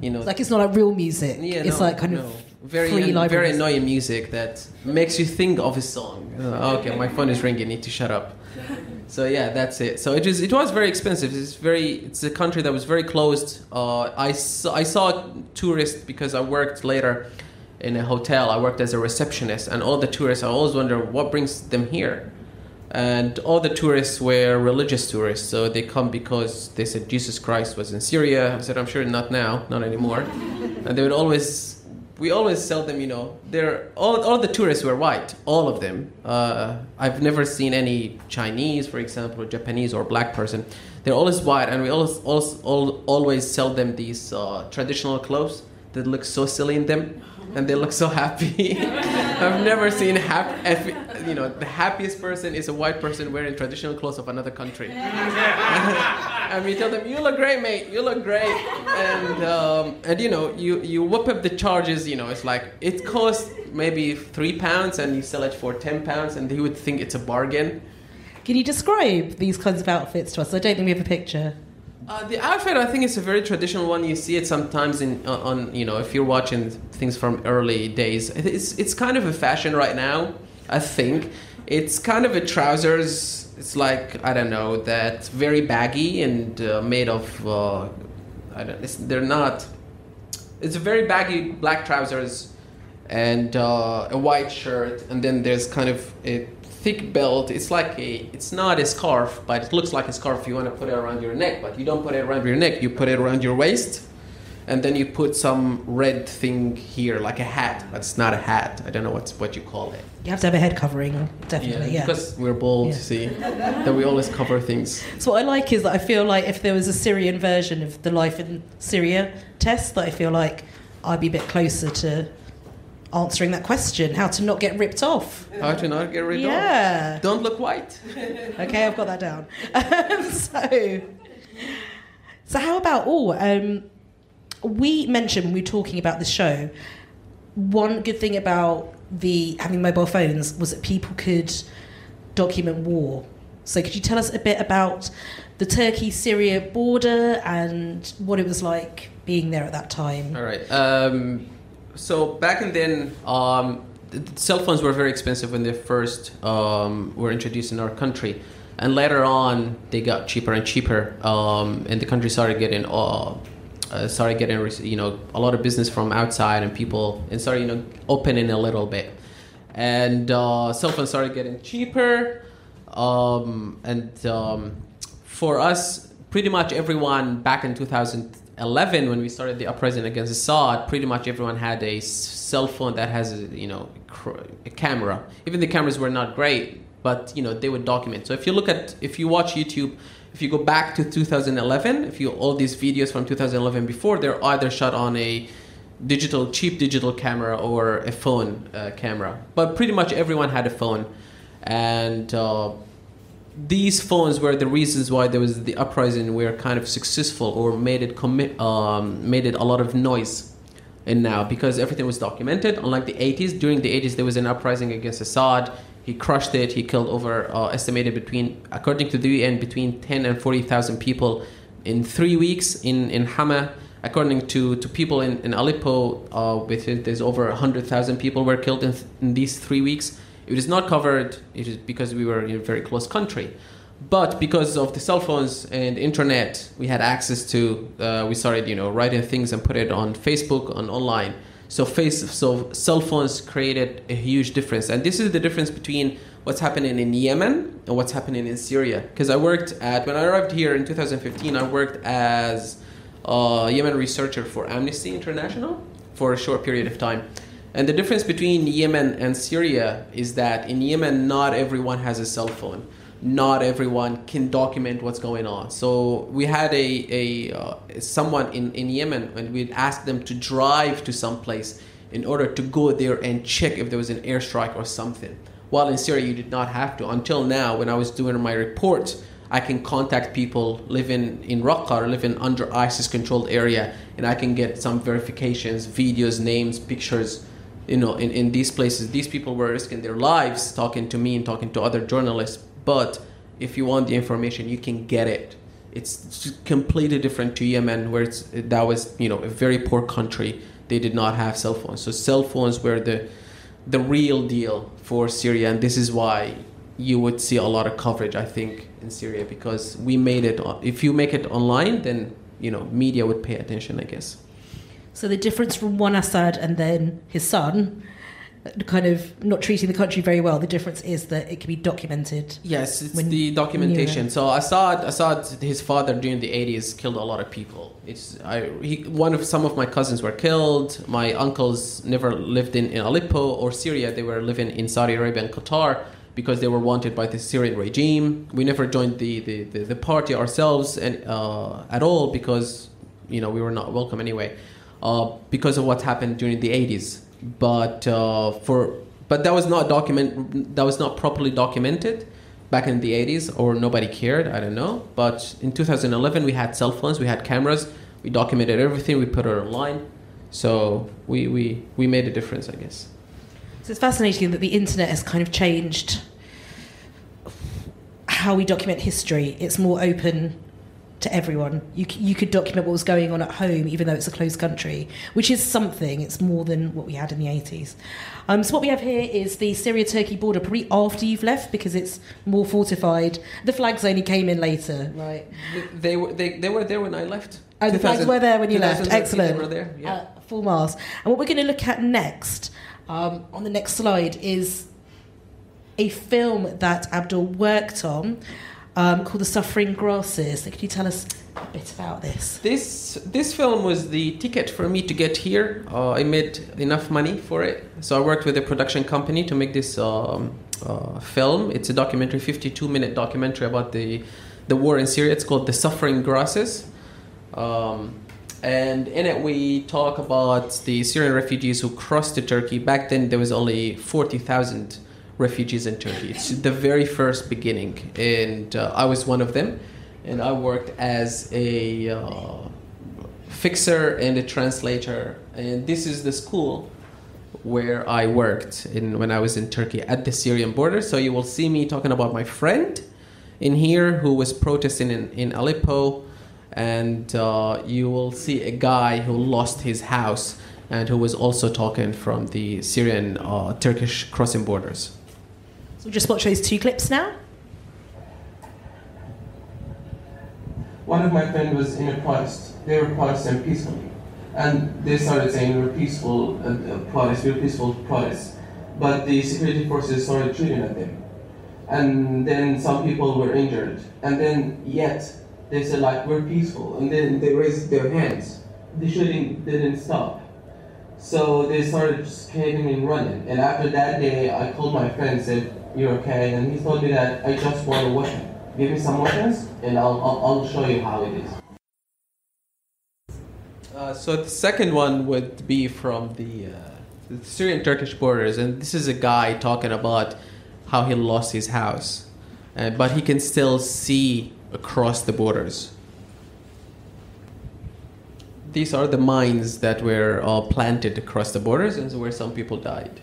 You know, Like it's not like real music. yeah, it's no, like kind no. of very free an- very music. annoying music that makes you think of a song. Uh, okay, my phone is ringing. Need to shut up. So yeah, that's it. So it was it was very expensive. It's very it's a country that was very closed. Uh, I saw, I saw tourists because I worked later in a hotel. I worked as a receptionist, and all the tourists. I always wonder what brings them here. And all the tourists were religious tourists, so they come because they said Jesus Christ was in Syria. I said, I'm sure not now, not anymore. and they would always, we always sell them, you know, they're all, all the tourists were white, all of them. Uh, I've never seen any Chinese, for example, or Japanese or black person. They're always white, and we always, always, al- always sell them these uh, traditional clothes that look so silly in them, and they look so happy. I've never seen happy. You know, the happiest person is a white person wearing traditional clothes of another country. and we tell them, "You look great, mate. You look great." And um, and you know, you you whip up the charges. You know, it's like it costs maybe three pounds, and you sell it for ten pounds, and they would think it's a bargain. Can you describe these kinds of outfits to us? I don't think we have a picture. Uh, the outfit, I think, is a very traditional one. You see it sometimes in on, on you know if you're watching things from early days. It's it's kind of a fashion right now. I think it's kind of a trousers. It's like I don't know that very baggy and uh, made of. Uh, I don't. They're not. it's a very baggy black trousers and uh, a white shirt, and then there's kind of a thick belt. It's like a, it's not a scarf, but it looks like a scarf. You want to put it around your neck, but you don't put it around your neck. You put it around your waist, and then you put some red thing here, like a hat, but it's not a hat. I don't know what's what you call it. You have to have a head covering, definitely. Yeah. Because we're bald, Yeah. see, that we always cover things. So what I like is that I feel like if there was a Syrian version of the Life in Syria test, that I feel like I'd be a bit closer to answering that question: how to not get ripped off. How to not get of? Yeah. Don't look white. Okay, I've got that down. Um, so, so how about oh, um, we mentioned when we were talking about the show. One good thing about the having mobile phones was that people could document war. So, could you tell us a bit about the Turkey-Syria border and what it was like being there at that time? All right. Um, so back in then, um, cell phones were very expensive when they first um, were introduced in our country, and later on they got cheaper and cheaper, um, and the country started getting uh, uh, started getting you know a lot of business from outside and people and started you know opening a little bit, and uh, cell phones started getting cheaper, um, and um, for us, pretty much everyone back in 2011 when we started the uprising against Assad, pretty much everyone had a cell phone that has a, you know a camera. Even the cameras were not great, but you know they would document. So if you look at if you watch YouTube, if you go back to 2011, if you all these videos from 2011 before, they're either shot on a digital cheap digital camera or a phone uh, camera. But pretty much everyone had a phone, and uh, these phones were the reasons why there was the uprising were kind of successful or made it commit um, made it a lot of noise and now because everything was documented. Unlike the 80s during the 80s there was an uprising against assad. He crushed it. He killed over uh, estimated between according to the un between 10 and 40000 people in three weeks in, in hama. According to, to people in, in aleppo uh, with it, there's over 100000 people were killed in, in these three weeks it is not covered it is because we were in a very close country. But because of the cell phones and internet we had access to uh, we started you know writing things and put it on facebook on online. So face so cell phones created a huge difference. And this is the difference between what's happening in yemen and what's happening in syria. Because i worked at when i arrived here in 2015 i worked as a yemen researcher for amnesty international for a short period of time and the difference between Yemen and Syria is that in Yemen, not everyone has a cell phone. Not everyone can document what's going on. So we had a, a uh, someone in, in Yemen, and we'd ask them to drive to some place in order to go there and check if there was an airstrike or something. While in Syria, you did not have to. Until now, when I was doing my report, I can contact people living in Raqqa or living under ISIS-controlled area, and I can get some verifications, videos, names, pictures you know, in, in these places, these people were risking their lives talking to me and talking to other journalists. But if you want the information, you can get it. It's completely different to Yemen, where it's, that was, you know, a very poor country. They did not have cell phones. So cell phones were the, the real deal for Syria. And this is why you would see a lot of coverage, I think, in Syria, because we made it. If you make it online, then, you know, media would pay attention, I guess. So the difference from one Assad and then his son, kind of not treating the country very well. The difference is that it can be documented. Yes, it's When- the documentation. yeah. So Assad, Assad, his father during the eighties killed a lot of people. It's I he one of some of my cousins were killed. My uncles never lived in, in Aleppo or Syria. They were living in Saudi Arabia and Qatar because they were wanted by the Syrian regime. We never joined the the, the, the party ourselves and uh, at all because you know we were not welcome anyway uh, because of what happened during the 80s but uh, for but that was not document that was not properly documented back in the 80s or nobody cared i don't know. But in 2011 we had cell phones we had cameras we documented everything we put it online. So we we we made a difference i guess. So it's fascinating that the internet has kind of changed how we document history. It's more open to everyone. You, you could document what was going on at home, even though it's a closed country, which is something. It's more than what we had in the 80s. Um, so, what we have here is the Syria Turkey border, probably after you've left because it's more fortified. The flags only came in later, right? they were they, they were there when i left Oh, the flags were there when you left. 2013 Excellent. Were there? Yeah. Uh, full mast. And what we're going to look at next, um, on the next slide, is a film that Abdul worked on um, called The Suffering Grasses. Could you tell us a bit about this? This this film was the ticket for me to get here. Uh, I made enough money for it, so I worked with a production company to make this um, uh, film. It's a documentary, 52 minute documentary about the the war in Syria. It's called The Suffering Grasses. Um, and in it, we talk about the Syrian refugees who crossed to Turkey. Back then, there was only 40,000 refugees in Turkey. It's the very first beginning, and uh, I was one of them. And I worked as a uh, fixer and a translator. And this is the school where I worked in when I was in Turkey at the Syrian border. So you will see me talking about my friend in here who was protesting in, in Aleppo, and uh, you will see a guy who lost his house and who was also talking from the Syrian uh, Turkish crossing borders. We'll just watch those two clips now. one of my friends was in a protest. They were protesting peacefully. And they started saying we're peaceful uh, uh, protest, we're peaceful protest. But the security forces started shooting at them. And then some people were injured. And then yet they said like we're peaceful. And then they raised their hands. The shooting didn't stop. So they started skating and running. And after that day, I called my friend and said, you're okay? And he told me that I just want a weapon. Give me some weapons and I'll, I'll, I'll show you how it is. Uh, so the second one would be from the, uh, the Syrian Turkish borders, and this is a guy talking about how he lost his house, uh, but he can still see across the borders. These are the mines that were planted across the borders, and where some people died.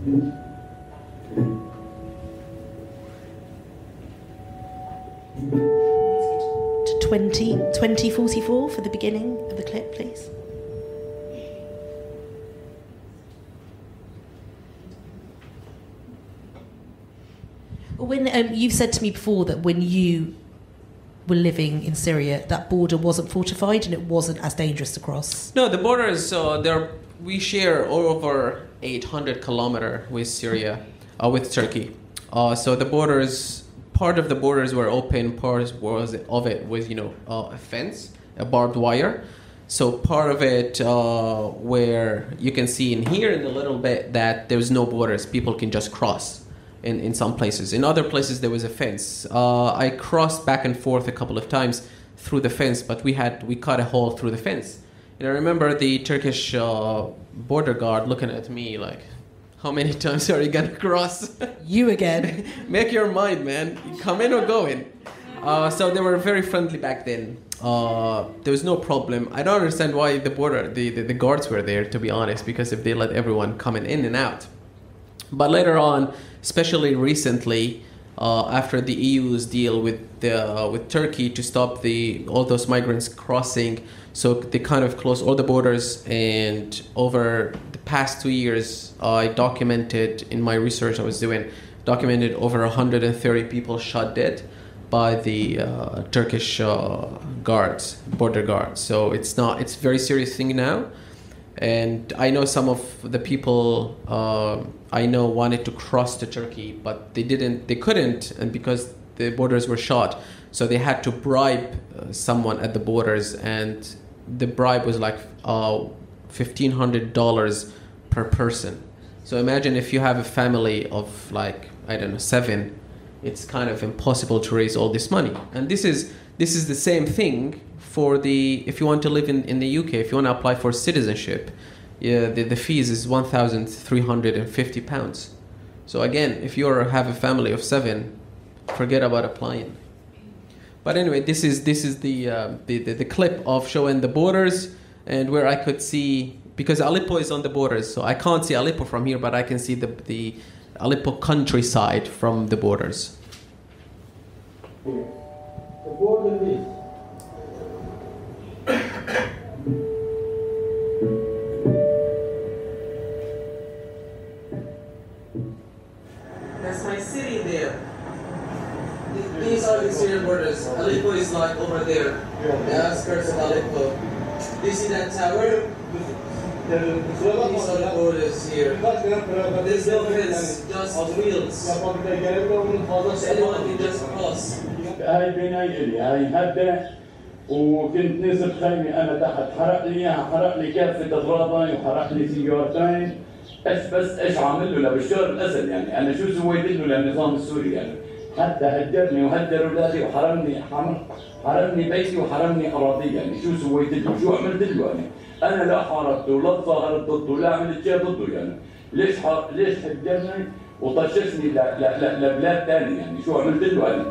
To 20, 2044 for the beginning of the clip, please. When um, you've said to me before that when you were living in Syria, that border wasn't fortified and it wasn't as dangerous to cross. No, the borders. Uh, there, we share over 800 kilometer with Syria, uh, with Turkey. Uh, so the borders, part of the borders were open, part was of it was you know uh, a fence, a barbed wire. So part of it uh, where you can see in here in a little bit that there's no borders, people can just cross. In, in some places, in other places there was a fence. Uh, I crossed back and forth a couple of times through the fence, but we had we cut a hole through the fence. And I remember the Turkish uh, border guard looking at me like, "How many times are you gonna cross? You again. Make your mind, man. Come in or go in." Uh, so they were very friendly back then. Uh, there was no problem. I don't understand why the border, the, the, the guards were there, to be honest, because if they let everyone coming in and out. But later on, especially recently, uh, after the EU's deal with the, uh, with Turkey to stop the all those migrants crossing, so they kind of closed all the borders. And over the past two years, I documented in my research I was doing, documented over 130 people shot dead by the uh, Turkish uh, guards, border guards. So it's not it's very serious thing now and I know some of the people uh, I know wanted to cross to Turkey, but they didn't, they couldn't, and because the borders were shut, so they had to bribe uh, someone at the borders, and the bribe was like uh, fifteen hundred dollars per person. So imagine if you have a family of like I don't know seven, it's kind of impossible to raise all this money, and this is this is the same thing for the if you want to live in, in the UK, if you want to apply for citizenship, yeah, the, the fees is one thousand three hundred and fifty pounds. So again, if you have a family of seven, forget about applying. But anyway, this is this is the, uh, the, the the clip of showing the borders and where I could see because Aleppo is on the borders, so I can't see Aleppo from here, but I can see the the Aleppo countryside from the borders. The border is These are the Syrian borders. Aleppo is like over there. The outskirts of Aleppo. You see that tower? These are the borders here. There's no fence, just fields. Anyone can just cross. هاي بناي الي هاي هدة وكنت نزل خيمي أنا تحت حرق لي اياها حرق لي كافة اغراضي وحرق لي سيارتين إيش بس إيش عامل له لبشار الاسد يعني أنا شو سويت له للنظام السوري يعني حتى هدرني وهدر اولادي وحرمني حرم حرمني بيتي وحرمني اراضي يعني شو سويت؟ له شو عملت له يعني أنا لا حاربته ولا تظاهرت ضده ولا عملت شيء ضده يعني. ليش حر... ليش هدرني وطششني ل... ل... ل... لبلاد ثانية يعني؟ شو عملت له أنا؟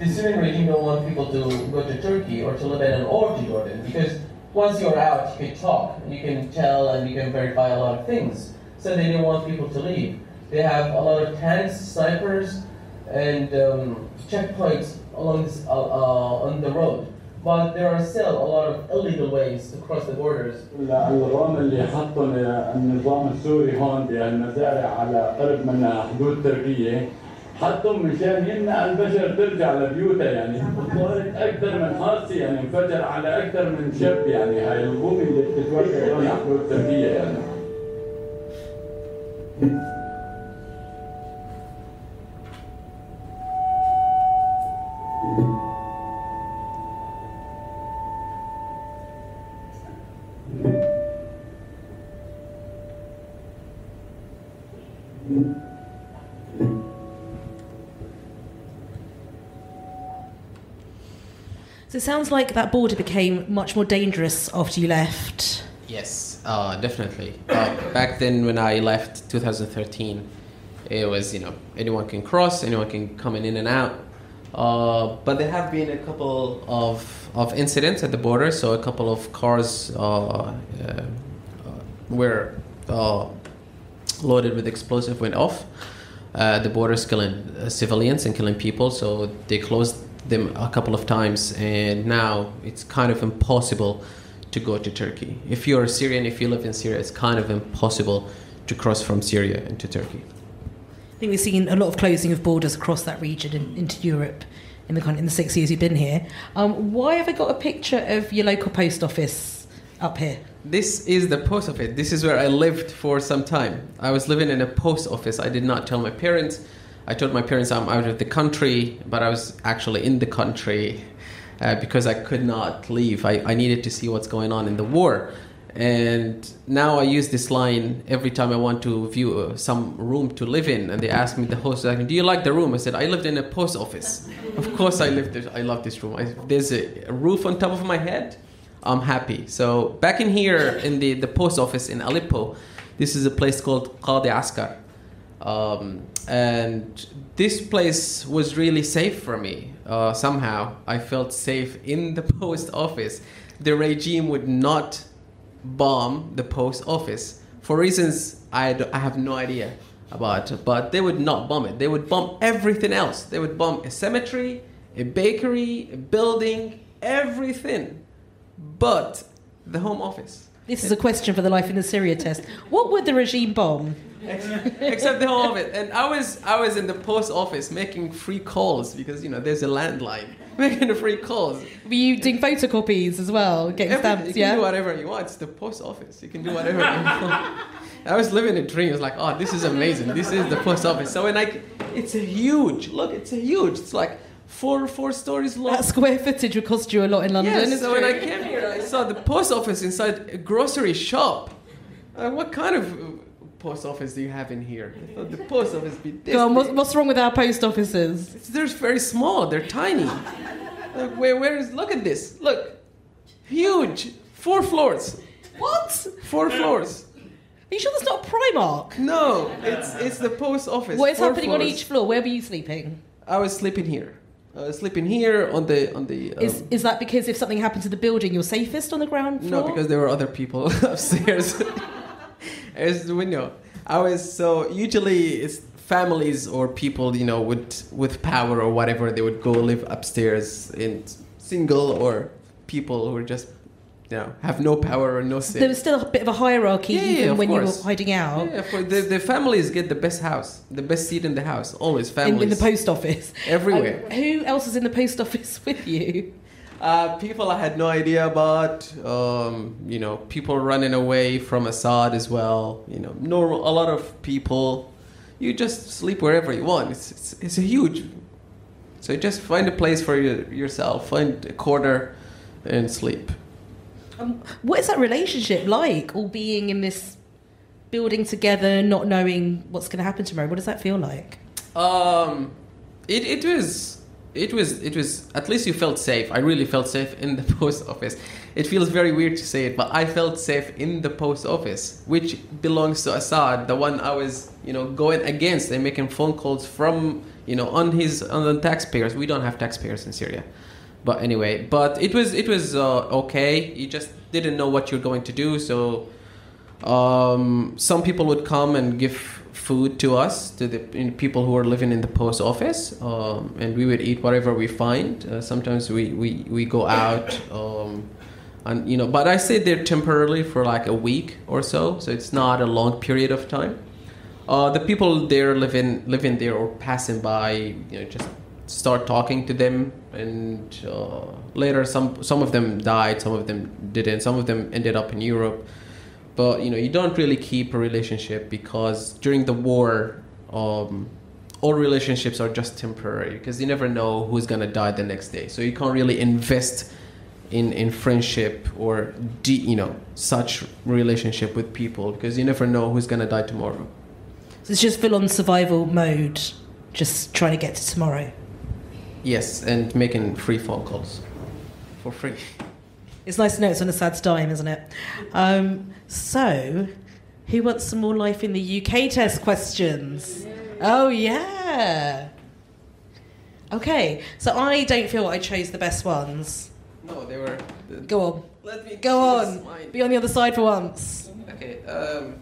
The Syrian regime don't want people to go to Turkey or to Lebanon or to Jordan because once you're out, you can talk, you can tell, and you can verify a lot of things. So they don't want people to leave. They have a lot of tanks, snipers, and um, checkpoints along this, uh, uh, on the road. But there are still a lot of illegal ways to cross the borders. النظام اللي حطه النظام السوري هون بهالمزارع على قرب من حدود تركيا حطهم مشان يمنع البشر ترجع لبيوتها يعني طلعت أكثر من حادثه يعني انفجر على أكثر من شاب يعني هاي الغومه اللي هون على يعني. So it sounds like that border became much more dangerous after you left. Yes, uh, definitely. Uh, back then, when I left 2013, it was you know anyone can cross, anyone can come in and out. Uh, but there have been a couple of, of incidents at the border. So a couple of cars uh, uh, were uh, loaded with explosive went off. The is killing civilians and killing people. So they closed them a couple of times, and now it's kind of impossible to go to Turkey. If you're a Syrian, if you live in Syria, it's kind of impossible to cross from Syria into Turkey. I think we've seen a lot of closing of borders across that region and into Europe in the kind in the six years you've been here. Um, why have I got a picture of your local post office up here? This is the post office. This is where I lived for some time. I was living in a post office. I did not tell my parents. I told my parents I'm out of the country, but I was actually in the country uh, because I could not leave. I, I needed to see what's going on in the war. And now I use this line every time I want to view uh, some room to live in. And they ask me, the host, like, do you like the room? I said, I lived in a post office. of course I lived there. I love this room. I, there's a, a roof on top of my head. I'm happy. So back in here in the, the post office in Aleppo, this is a place called Qadi Askar. Um, and this place was really safe for me. Uh, somehow I felt safe in the post office. The regime would not bomb the post office for reasons I, have no idea about, but they would not bomb it. They would bomb everything else. They would bomb a cemetery, a bakery, a building, everything, but the home office. This is a question for the Life in the Syria test. What would the regime bomb? Except the whole of it. And I was I was in the post office making free calls because you know there's a landline making the free calls. Were you doing photocopies as well, getting Everything- stamps? you can Yeah. do whatever you want. It's the post office. You can do whatever you want. I was living a dream. I was like, oh, this is amazing. This is the post office. So when I, it's a huge. Look, it's a huge. It's like four four stories long. That square footage would cost you a lot in London. It's so when. I came here, I saw the post office inside a grocery shop. Uh, what kind of post office do you have in here? I thought the post office be this. Go on, what's, big. what's wrong with our post offices? They're very small. They're tiny. like, where, where is? Look at this. Look, huge. Four floors. What? Four floors. Are you sure that's not a Primark? No, it's it's the post office. What is Four happening on each floor? Where were you sleeping? I was sleeping here. I was sleeping here on the on the. Um, Is, is that because if something happened to the building, you're safest on the ground floor? No, because there were other people upstairs. There's the window. I was so usually it's families or people you know with with power or whatever they would go live upstairs in single or people who are just you know, have no power or no say. There was still a bit of a hierarchy Yeah, yeah, even of when you were hiding out. yeah, for the, the families get the best house, the best seat in the house. Always In, families in the post office. everywhere. Um, who else is in the post office with you? Uh, people I had no idea about. Um, you know, people running away from Assad as well. You know, normal. A lot of people. You just sleep wherever you want. It's it's, it's a huge. So just find a place for your, yourself. Find a corner, and sleep. Um, what is that relationship like? All being in this building together, not knowing what's going to happen tomorrow. What does that feel like? Um, it it was it was it was at least you felt safe. I really felt safe in the post office. It feels very weird to say it, but I felt safe in the post office, which belongs to Assad, the one I was you know going against and making phone calls from you know on his on the taxpayers. We don't have taxpayers in Syria. But anyway, but it was it was uh, okay. You just didn't know what you're going to do, so um, some people would come and give food to us to the people who are living in the post office um, and we would eat whatever we find. Uh, sometimes we, we, we go out um, and you know but i stayed there temporarily for like a week or so so it's not a long period of time. Uh, the people there living living there or passing by you know just start talking to them and uh, later some some of them died some of them didn't. Some of them ended up in europe but you know you don't really keep a relationship because during the war um, all relationships are just temporary because you never know who's gonna die the next day. So you can't really invest in in friendship or de- you know such relationship with people because you never know who's gonna die tomorrow. So it's just full on survival mode, just trying to get to tomorrow. yes and making free phone calls. For free It's nice to know it's on Assad dime, isn't it? Um, so, who wants some more life in the UK test questions? Oh, yeah. Okay, so I don't feel I chose the best ones. no they were Go on. let me Go on. mine. Be on the other side for once. okay um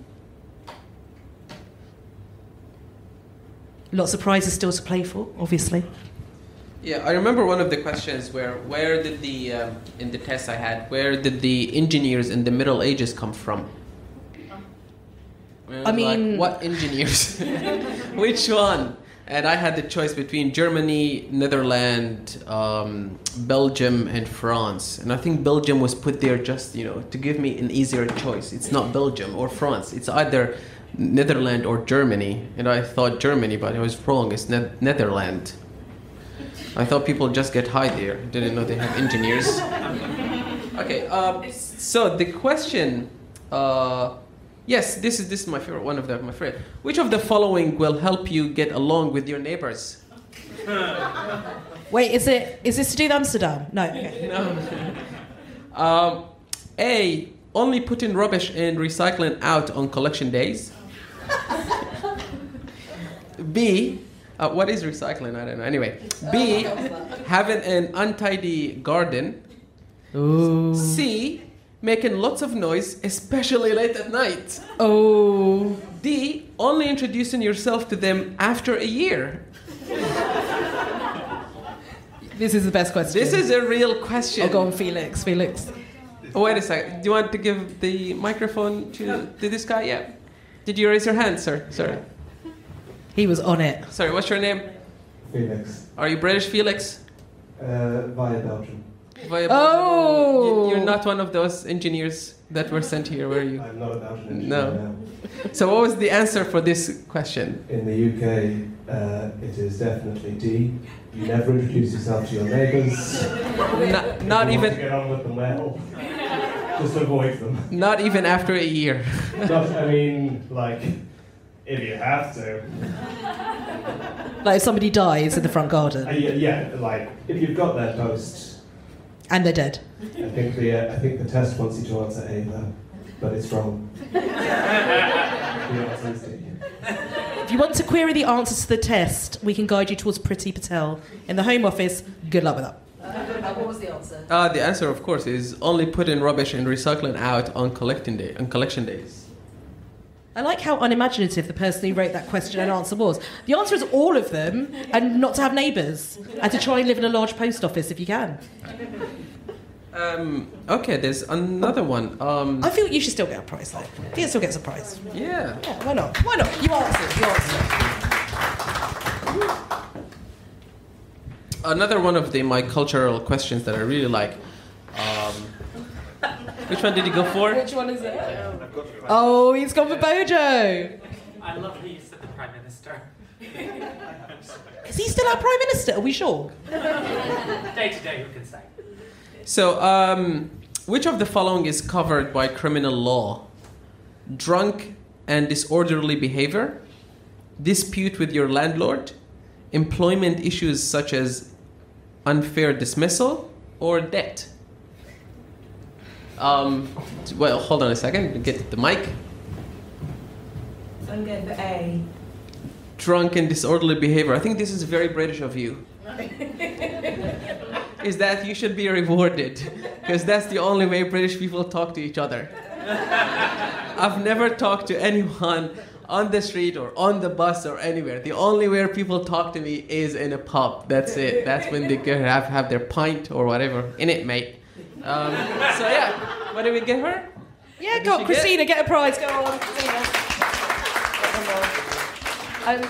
Lots of prizes still to play for, obviously. Yeah, I remember one of the questions where where did the um, in the test I had where did the engineers in the Middle Ages come from? I like, mean- what engineers? Which one? And I had the choice between Germany, Netherlands, um, Belgium, and France. And I think Belgium was put there just you know to give me an easier choice. It's not Belgium or France. It's either Netherlands or Germany. And I thought Germany, but I was wrong. It's ne- Netherlands. I thought people just get high there. Didn't know they have engineers. okay, um, so the question, uh, yes, this is this is my favorite one of them, my favorite. Which of the following will help you get along with your neighbors? Wait, is it is this to do with Amsterdam? No. Okay. No. um, A. Only putting rubbish and recycling out on collection days. B. Uh, what is recycling? I don't know. Anyway, B. Having an untidy garden. Ooh. C. Making lots of noise, especially late at night. Oh. D. Only introducing yourself to them after a year. This is the best question. This is a real question. Oh, go on, Felix. Felix. Oh, wait a second. Do you want to give the microphone to, to this guy? Yeah. Did you raise your hand, sir? Sorry. He was on it. Sorry, what's your name? Felix, Are you British, Felix? uh, via Belgium. Via Oh! Belgium. You- You're not one of those engineers that were sent here, were you? I'm not a Belgian engineer No. now. So, what was the answer for this question? In the UK, uh, it is definitely D. You never introduce yourself to your neighbours. Not, not you want to even, get on with them well. Just avoid them. not even after a year. Not, I mean, like, if you have to. Like if somebody dies in the front Uh, garden yeah, yeah, like, if you've got their post, and they're dead. I think the uh, I think the test wants you to answer A though, but it's wrong. the answer is D. If you want to query the answers to the test, we can guide you towards Priti Patel in the Home Office. Good luck with that. what was the answer? Uh, the answer, of course, is only putting rubbish and recycling out on collecting day, on collection days. I like how unimaginative the person who wrote that question and answer was. The answer is all of them, and not to have neighbours, and to try and live in a large post office if you can. Um, okay, there's another one. Um, I feel you should still get a prize though. It still gets a prize. yeah. Yeah, why not? Why not? You answered. You answered. Another one of the my cultural questions that I really like. Um, which one did you go for? Which one is it? Oh, he's gone for Bojo. I love how you said the Prime Minister. Is he still our Prime Minister? Are we sure? Day to day, who can say? So, um, which of the following is covered by criminal law? Drunk and disorderly behavior, dispute with your landlord, employment issues such as unfair dismissal, or debt? Um, well, hold on a second. Get the mic. I'm going for A. Drunk and disorderly behavior. I think this is very British of you. is that you should be rewarded because that's the only way British people talk to each other. I've never talked to anyone on the street or on the bus or anywhere. The only way people talk to me is in a pub. That's it. That's when they have have their pint or whatever in it, mate. Um, so yeah, what do we give her? Yeah, What go did on, she Christina, get? a prize. Go on, Christina. Um,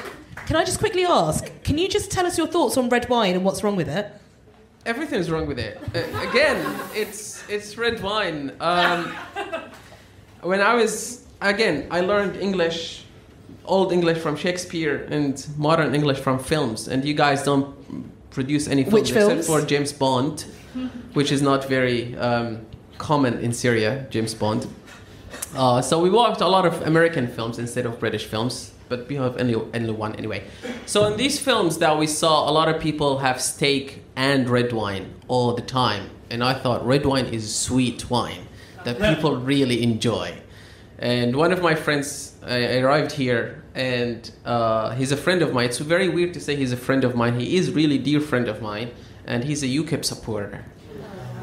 can I just quickly ask? Can you just tell us your thoughts on red wine and what's wrong with it? Everything's wrong with it. Uh, again, it's it's red wine. Um, when I was again, I learned English, old English from Shakespeare and modern English from films. And you guys don't produce any films Which except films? for James Bond, which is not very um, common in Syria. James Bond. Uh, so we watched a lot of American films instead of British films, but we have only, only one anyway. So in these films that we saw, a lot of people have steak and red wine all the time, and I thought red wine is sweet wine that people really enjoy. And one of my friends uh, arrived here, and uh, he's a friend of mine. It's very weird to say he's a friend of mine. He is really dear friend of mine, and he's a UKIP supporter.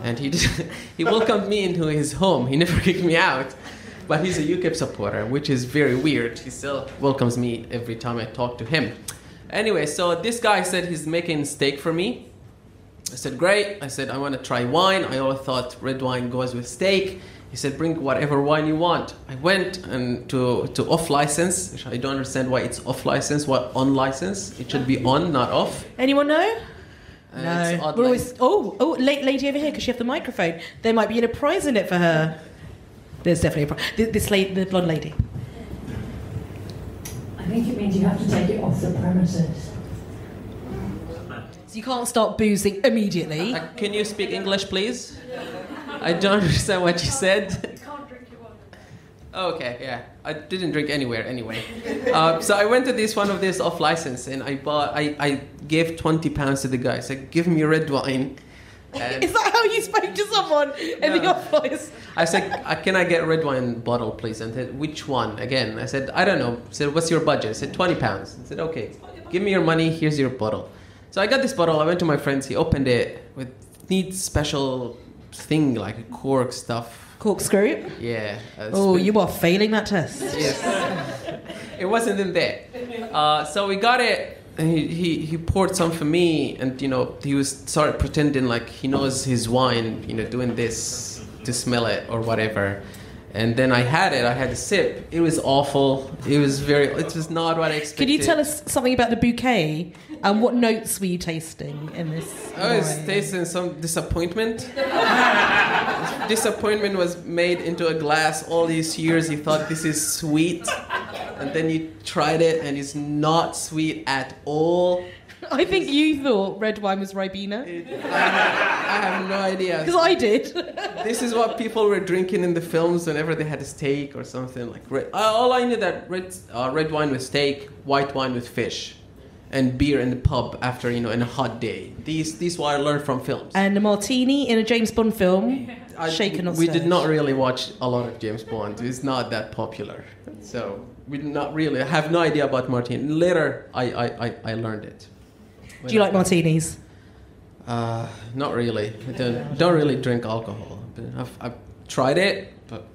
And he he welcomed me into his home. He never kicked me out, but he's a UKIP supporter, which is very weird. He still welcomes me every time I talk to him. Anyway, so this guy said he's making steak for me. I said, great. I said, I want to try wine. I always thought red wine goes with steak. He said, bring whatever wine you want. I went and to, to off license, which I don't understand why it's off license, what on license. It should be on, not off. Anyone know? Uh, no. it's odd We're always, oh, oh, late lady over here because she have the microphone. There might be a prize in it for her. There's definitely a prize. This, this lady, the blonde lady. I think it means you have to take it off the premises. So you can't start boozing immediately. Uh, can you speak English, please? I don't understand what you said. Oh, okay, yeah. I didn't drink anywhere anyway. Uh, so I went to this one of this off license and I bought, I, I gave 20 pounds to the guy. I said, give me red wine. And Is that how you spoke to someone in the No. office? I said, uh, can I get red wine bottle, please? And said, which one? Again, I said, I don't know. He said, what's your budget? I said, 20 pounds. I said, okay, give me your money. Here's your bottle. So I got this bottle. I went to my friend's. He opened it with neat special thing like a cork stuff. Corkscrew. Yeah. Oh, you were failing that test. Yes. it wasn't in there. Uh, so we got it. And he, he, he poured some for me, and you know he was started pretending like he knows his wine, you know, doing this to smell it or whatever. And then I had it. I had a sip. It was awful. It was very. It was not what I expected. Could you tell us something about the bouquet and what notes were you tasting in this? I was wine? tasting some disappointment. disappointment was made into a glass all these years. You thought this is sweet, and then you tried it, and it's not sweet at all. I think you thought red wine was Ribena. I have no idea. Because I did. This is what people were drinking in the films whenever they had a steak or something like red. uh, All I knew that red uh, red wine with steak, white wine with fish, and beer in the pub after you know in a hot day. These these what I learned from films. and a martini in a James Bond film. I- shaken we did not really watch a lot of James Bond. It's not that popular, so we did not really I have no idea about Martin. Later, I I, I, I learned it. Do you like martinis? Uh, not really. I don't, don't really drink alcohol. I've, I've tried it, but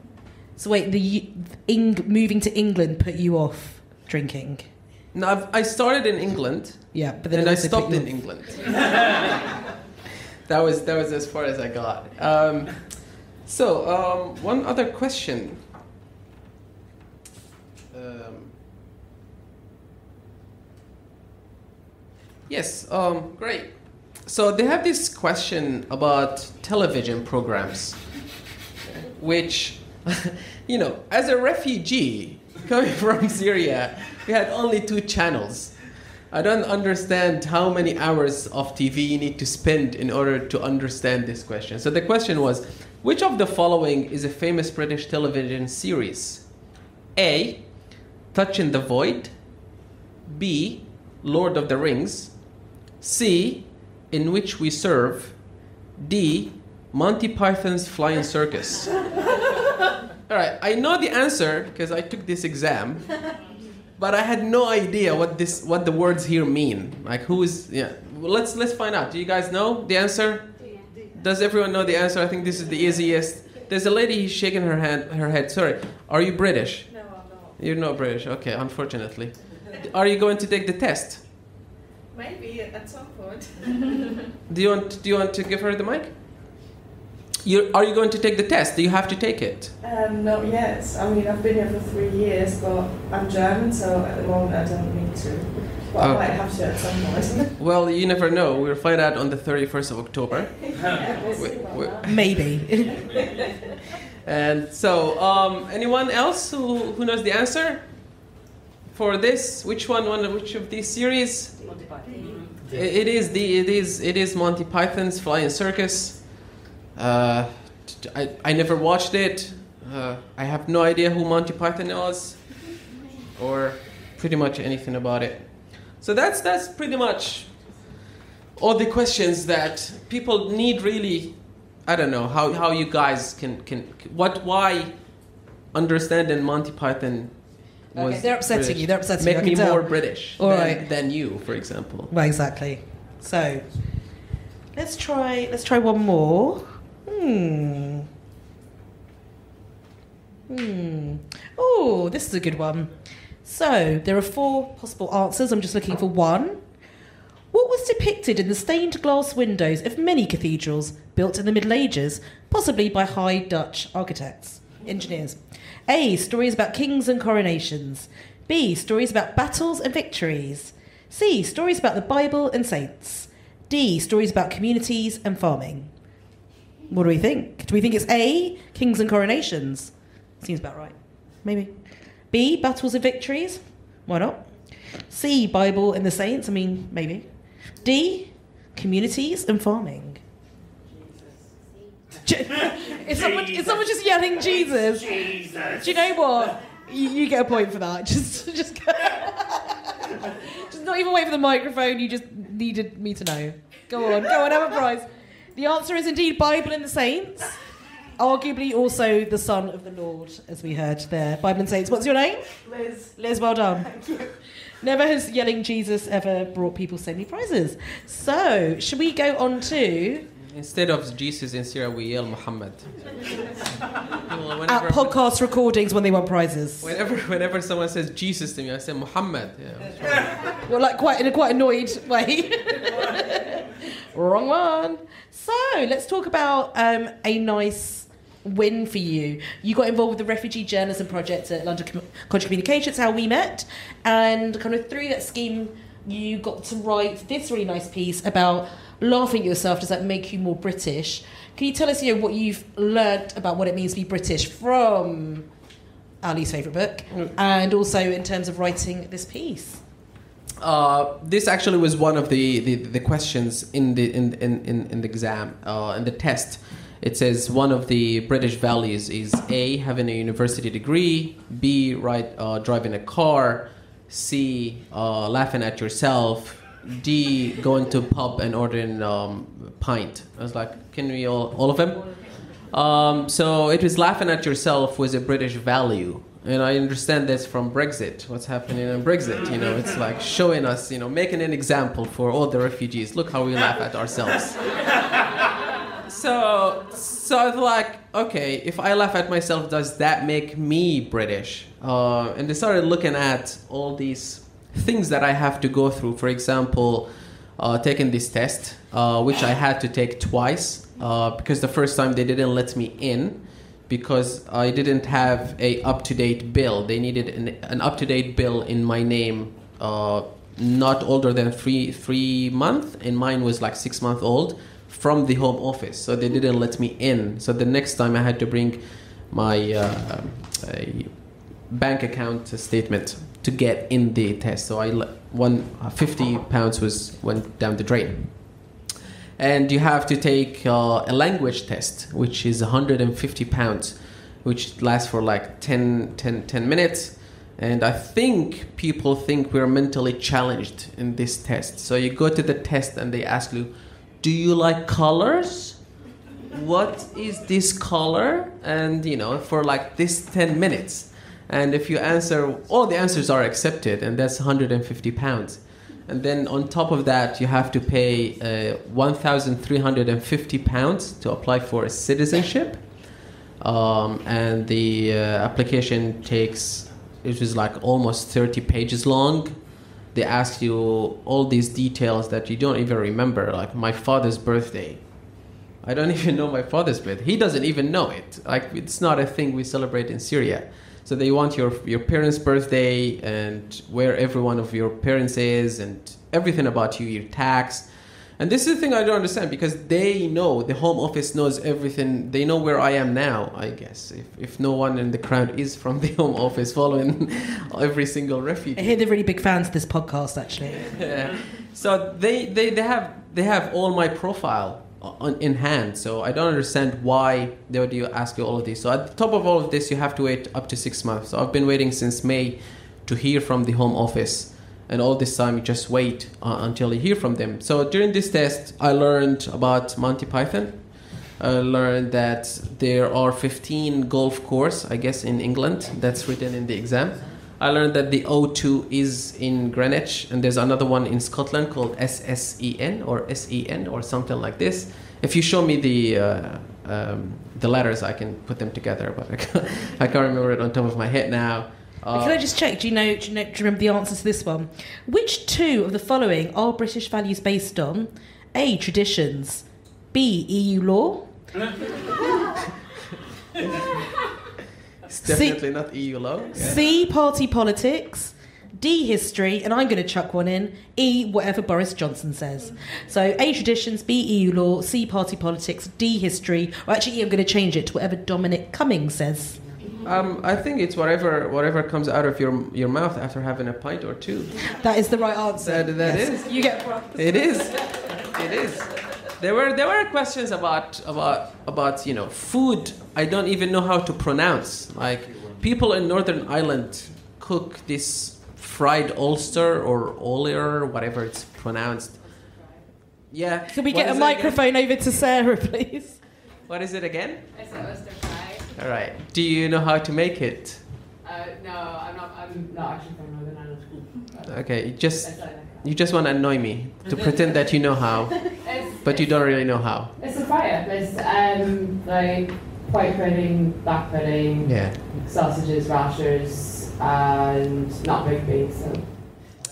So wait, the Eng- moving to England put you off drinking? no, I've, I started in England Yeah, but then and I stopped in off. England. that was that was as far as I got. Um, so um, one other question. Um, yes, um, great. So they have this question about television programs, which, you know, as a refugee coming from Syria, we had only two channels. I don't understand how many hours of TV you need to spend in order to understand this question. So the question was, which of the following is a famous British television series? A. Touching the Void. B. Lord of the Rings. C. In Which We Serve. D. Monty Python's Flying Circus. All right, I know the answer because I took this exam, but I had no idea what this what the words here mean. Like who is yeah. Well, let's let's find out. Do you guys know the answer? Does everyone know the answer? I think this is the easiest. There's a lady shaking her hand her head. Sorry. Are you British? No, I'm not. You're not British. Okay, unfortunately. Are you going to take the test? Maybe at some point. Do you want do you want to give her the mic? You are you going to take the test? Do you have to take it? Um, not yet. I mean, I've been here for three years, but I'm German, so at the moment I don't need to. But I Oh. might have to at some point. Well, you never know. We'll find out on the 31st of October. yeah, we'll see Wait, about wait. that. Maybe. And so, um, anyone else who, who knows the answer for this? Which one? One? Which of these series? I- It is the. It is. It is Monty Python's Flying Circus. Uh, I I never watched it. Uh, I have no idea who Monty Python was, or pretty much anything about it. So that's that's pretty much all the questions that people need really I don't know how, how you guys can, can what why understanding Monty Python Okay, they're upsetting British. you, they're upsetting Make you, I me more British than, right. than you, for example. Well, exactly. So, let's try. Let's try one more. Hmm. Hmm. Oh, this is a good one. So there are four possible answers. I'm just looking for one. What was depicted in the stained glass windows of many cathedrals built in the Middle Ages, possibly by High Dutch architects, engineers? A. Stories about kings and coronations. B. Stories about battles and victories. C. Stories about the Bible and saints. D. Stories about communities and farming. What do we think? Do we think it's A. Kings and coronations? Seems about right. Maybe. B. Battles and victories? Why not? C. Bible and the saints? I mean, maybe. D. Communities and farming. Je- is, someone, is someone just yelling Jesus? Jesus. Do you know what? You, you get a point for that. Just, just, go. just not even wait for the microphone. You just needed me to know. Go on, go on, have a prize. The answer is indeed Bible and the Saints. Arguably also the Son of the Lord, as we heard there. Bible and Saints. What's your name? Liz. Liz, well done. Thank you. Never has yelling Jesus ever brought people so many prizes. So, should we go on to Instead of Jesus in Syria, we yell Muhammad. Well, at podcast recordings when they won prizes? whenever, whenever someone says Jesus to me, I say Muhammad. Yeah. Well, like quite in a quite annoyed way. Wrong one. So let's talk about um, a nice win for you. You got involved with the Refugee Journalism Project at London Com- College of Communications, how we met, and kind of through that scheme, you got to write this really nice piece about laughing at yourself. Does that make you more British? Can you tell us, you know, what you've learnt about what it means to be British from Ali's favourite book, and also in terms of writing this piece? Uh, this actually was one of the, the, the questions in the in, in, in, in the exam uh, in the test. It says one of the British values is A having a university degree, B right uh, driving a car, C uh, laughing at yourself, D going to pub and ordering um, pint. I was like, can we all all of them? Um, so it was laughing at yourself was a British value. And I understand this from Brexit, what's happening in Brexit. You know, it's like showing us, you know, making an example for all the refugees. Look how we laugh at ourselves. So, so I was like, okay, if I laugh at myself, does that make me British? Uh, and they started looking at all these things that I have to go through. For example, uh, taken this test, uh, which I had to take twice uh, because the first time they didn't let me in because I didn't have a up to date bill. They needed an, an up to date bill in my name, uh, not older than three three month, and mine was like six month old from the home office. So they didn't let me in. So the next time I had to bring my uh, bank account statement to get in the test. So I one uh, 50 pounds was went down the drain. And you have to take uh, a language test, which is 150 pounds, which lasts for like 10, 10, 10 minutes. And I think people think we're mentally challenged in this test. So you go to the test and they ask you, Do you like colors? What is this color? And you know, for like this 10 minutes. And if you answer, all the answers are accepted, and that's 150 pounds. And then on top of that, you have to pay uh, 1,350 pounds to apply for a citizenship. Um, and the uh, application takes, it was like almost 30 pages long. They ask you all these details that you don't even remember, like my father's birthday. I don't even know my father's birthday. He doesn't even know it. Like it's not a thing we celebrate in Syria. So they want your your parents' birthday and where every one of your parents is and everything about you, your tax. And this is the thing I don't understand because they know the Home Office knows everything. They know where I am now. I guess if, if no one in the crowd is from the Home Office following every single refugee. I hear they're really big fans of this podcast, actually. Yeah. So they, they, they have they have all my profile in hand. So I don't understand why they would ask you all of this. So at the top of all of this, you have to wait up to six months. So I've been waiting since May to hear from the Home Office, and all this time you just wait uh, until you hear from them. So during this test, I learned about Monty Python. I learned that there are 15 golf course, I guess, in England. That's written in the exam. I learned that the O2 is in Greenwich, and there's another one in Scotland called SSEN or SEN or something like this. If you show me the uh, um, the letters, I can put them together, but I can't, I can't remember it on top of my head now. Uh, Can I just check? Do you know? Do you know? Do you remember the answer to this one? Which two of the following are British values based on? A. Traditions. B. EU law. it's definitely not EU law. Yeah. C. Party politics. D. History. And I'm going to chuck one in. E. Whatever Boris Johnson says. So A. Traditions. B. EU law. C. Party politics. D. History. Or actually, I'm going to change it to whatever Dominic Cummings says. Um, I think it's whatever whatever comes out of your your mouth after having a pint or two. That is the right answer. That, that Yes. is. You get. It is. It is. There were there were questions about about about you know food. I don't even know how to pronounce. Like people in Northern Ireland cook this fried Ulster or Olier, whatever it's pronounced. Yeah. Can we What get a is it again? microphone over to Sarah, please? What is it again? It's an Ulster fry. All right. Do you know how to make it? Uh, no, I'm not. I'm not actually from Northern Ireland. Okay, you just you just want to annoy me to pretend that you know how, but you don't really know how. it's a fry. It's um like white pudding, black pudding, Yeah. sausages, rashers, and not big beef. So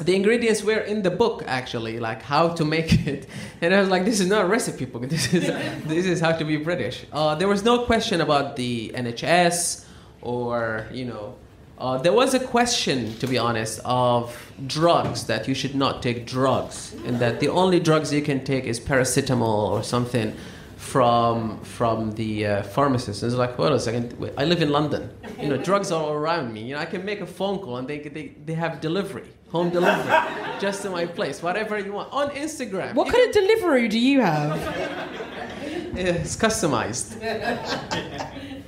The ingredients were in the book actually, like how to make it, and I was like, this is not a recipe book. This is this is how to be British. Uh, there was no question about the NHS or you know. Uh, there was a question, to be honest, of drugs that you should not take drugs, and that the only drugs you can take is paracetamol or something from from the uh, pharmacist. And it's like, wait a second, wait, I live in London. You know, drugs are all around me. You know, I can make a phone call and they they, they have delivery, home delivery, just to my place, whatever you want on Instagram. What kind of delivery do you have? it's customized.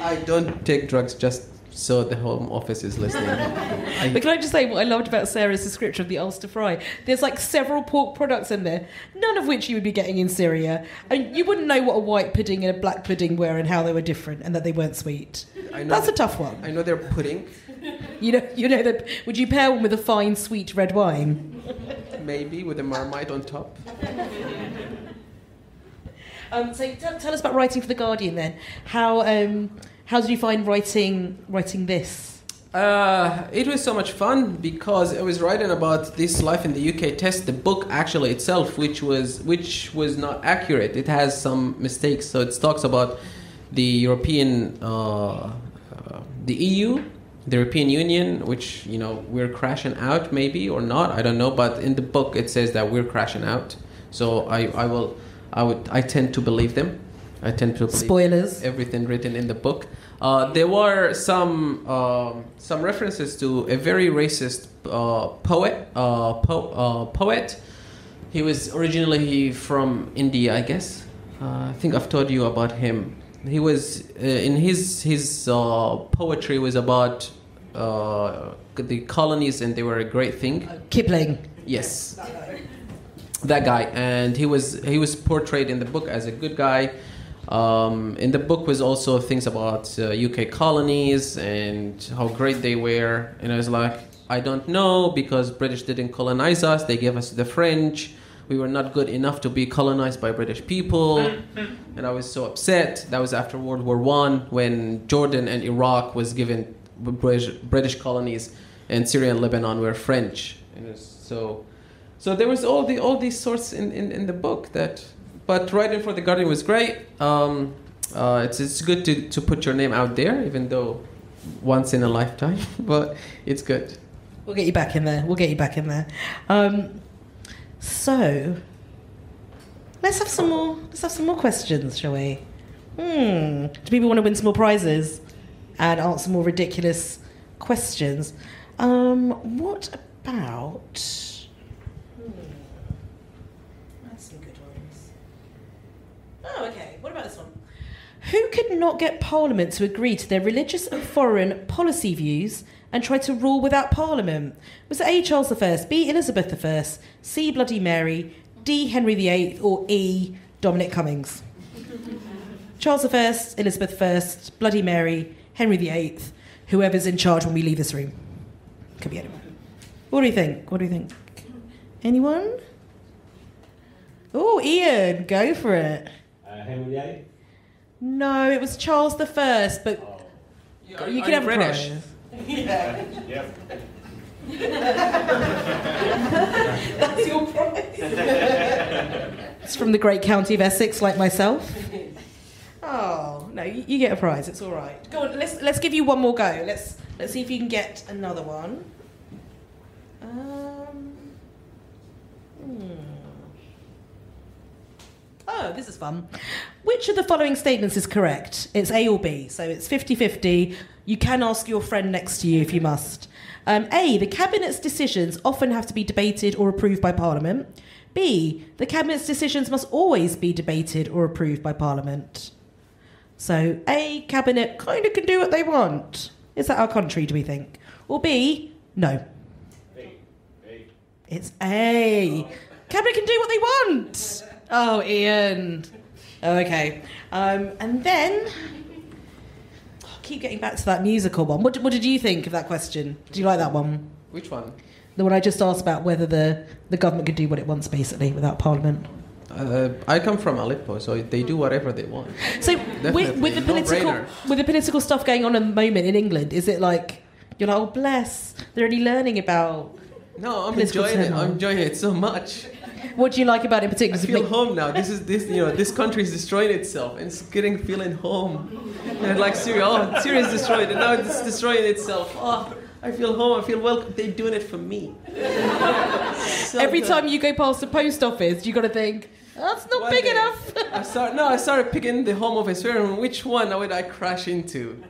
I don't take drugs just so the home office is listening. I- But can I just say what I loved about Sarah's description of the Ulster fry? There's like several pork products in there, none of which you would be getting in Syria, and you wouldn't know what a white pudding and a black pudding were and how they were different and that they weren't sweet. I know That's a tough one. I know they're pudding, You know, you know that. Would you pair one with a fine, sweet red wine? maybe with a marmite on top. Um, so tell, tell us about writing for the Guardian then. How um, how did you find writing writing this? Uh, it was so much fun because I was writing about this life in the UK test, the book actually itself, which was which was not accurate. It has some mistakes. So it talks about the European, uh, uh, the EU, the European Union, which you know we're crashing out maybe or not. I don't know. But in the book it says that we're crashing out. So I, I will, I would, I tend to believe them. I tend to Spoilers. everything written in the book. Uh, there were some um, some references to a very racist uh, poet. Uh, po- uh, poet. He was originally from India, I guess. Uh, I think I've told you about him. He was uh, in his his uh, poetry was about uh, the colonies, and they were a great thing. Kipling. Yes, that guy, and he was he was portrayed in the book as a good guy. Um, in the book was also things about uh, UK colonies and how great they were, and I was like, I don't know because British didn't colonize us; they gave us the French. We were not good enough to be colonized by British people, and I was so upset. That was after World War One when Jordan and Iraq was given British, British colonies, and Syria and Lebanon were French. And it was so so there was all the all these sorts in, in, in the book that but writing for the guardian was great um, uh, it's, it's good to, to put your name out there even though once in a lifetime but it's good We'll get you back in there. We'll get you back in there. Um, so, let's have some more. Let's have some more questions, shall we? Hmm. Do people want to win some more prizes and answer more ridiculous questions? Um, what about? Hmm. That's some good ones. Oh, okay. What about this one? Who could not get Parliament to agree to their religious and foreign policy views and try to rule without Parliament? Was it A. Charles I, B. Elizabeth I, C. Bloody Mary, D. Henry VIII, or E. Dominic Cummings? Charles I, Elizabeth I, Bloody Mary, Henry VIII, whoever's in charge when we leave this room. Could be anyone. What do you think? What do you think? Anyone? Oh, Ian, go for it. Henry VIII? No, it was Charles the First, but you are can have a British? prize. Yeah. That's your prize. it's from the great county of Essex, like myself. Oh no, you, you get a prize. It's all right. Go on. Let's let's give you one more go. Let's let's see if you can get another one. Um. hmm. Oh, this is fun. Which of the following statements is correct? It's A or B, so it's 50 50. You can ask your friend next to you if you must. Um, a. The Cabinet's decisions often have to be debated or approved by Parliament. B. The Cabinet's decisions must always be debated or approved by Parliament. So, A. Cabinet kind of can do what they want. Is that our country, do we think? Or B. No. It's A. Cabinet can do what they want. Oh, Ian. Oh, okay. Um, and then, I keep getting back to that musical one. What, what did you think of that question? Do you like that one? which one The one I just asked about whether the, the government could do what it wants, basically, without Parliament. uh, I come from Aleppo so they do whatever they want So, with, with the political with the political stuff going on at the moment in England, is it like you're like, oh bless, they're only learning about? no I'm enjoying it turmoil. I'm enjoying it so much What do you like about it in particular? Does it feel home now. This is this you know this country is destroying itself and it's getting feeling home. And like Syria, oh Syria is destroyed and now it's destroying itself. Oh, I feel home. I feel welcome. They're doing it for me. So Every good. time you go past the post office, you got to think that's not One big day, enough. I start no. I started picking the home office. Where which one would I crash into?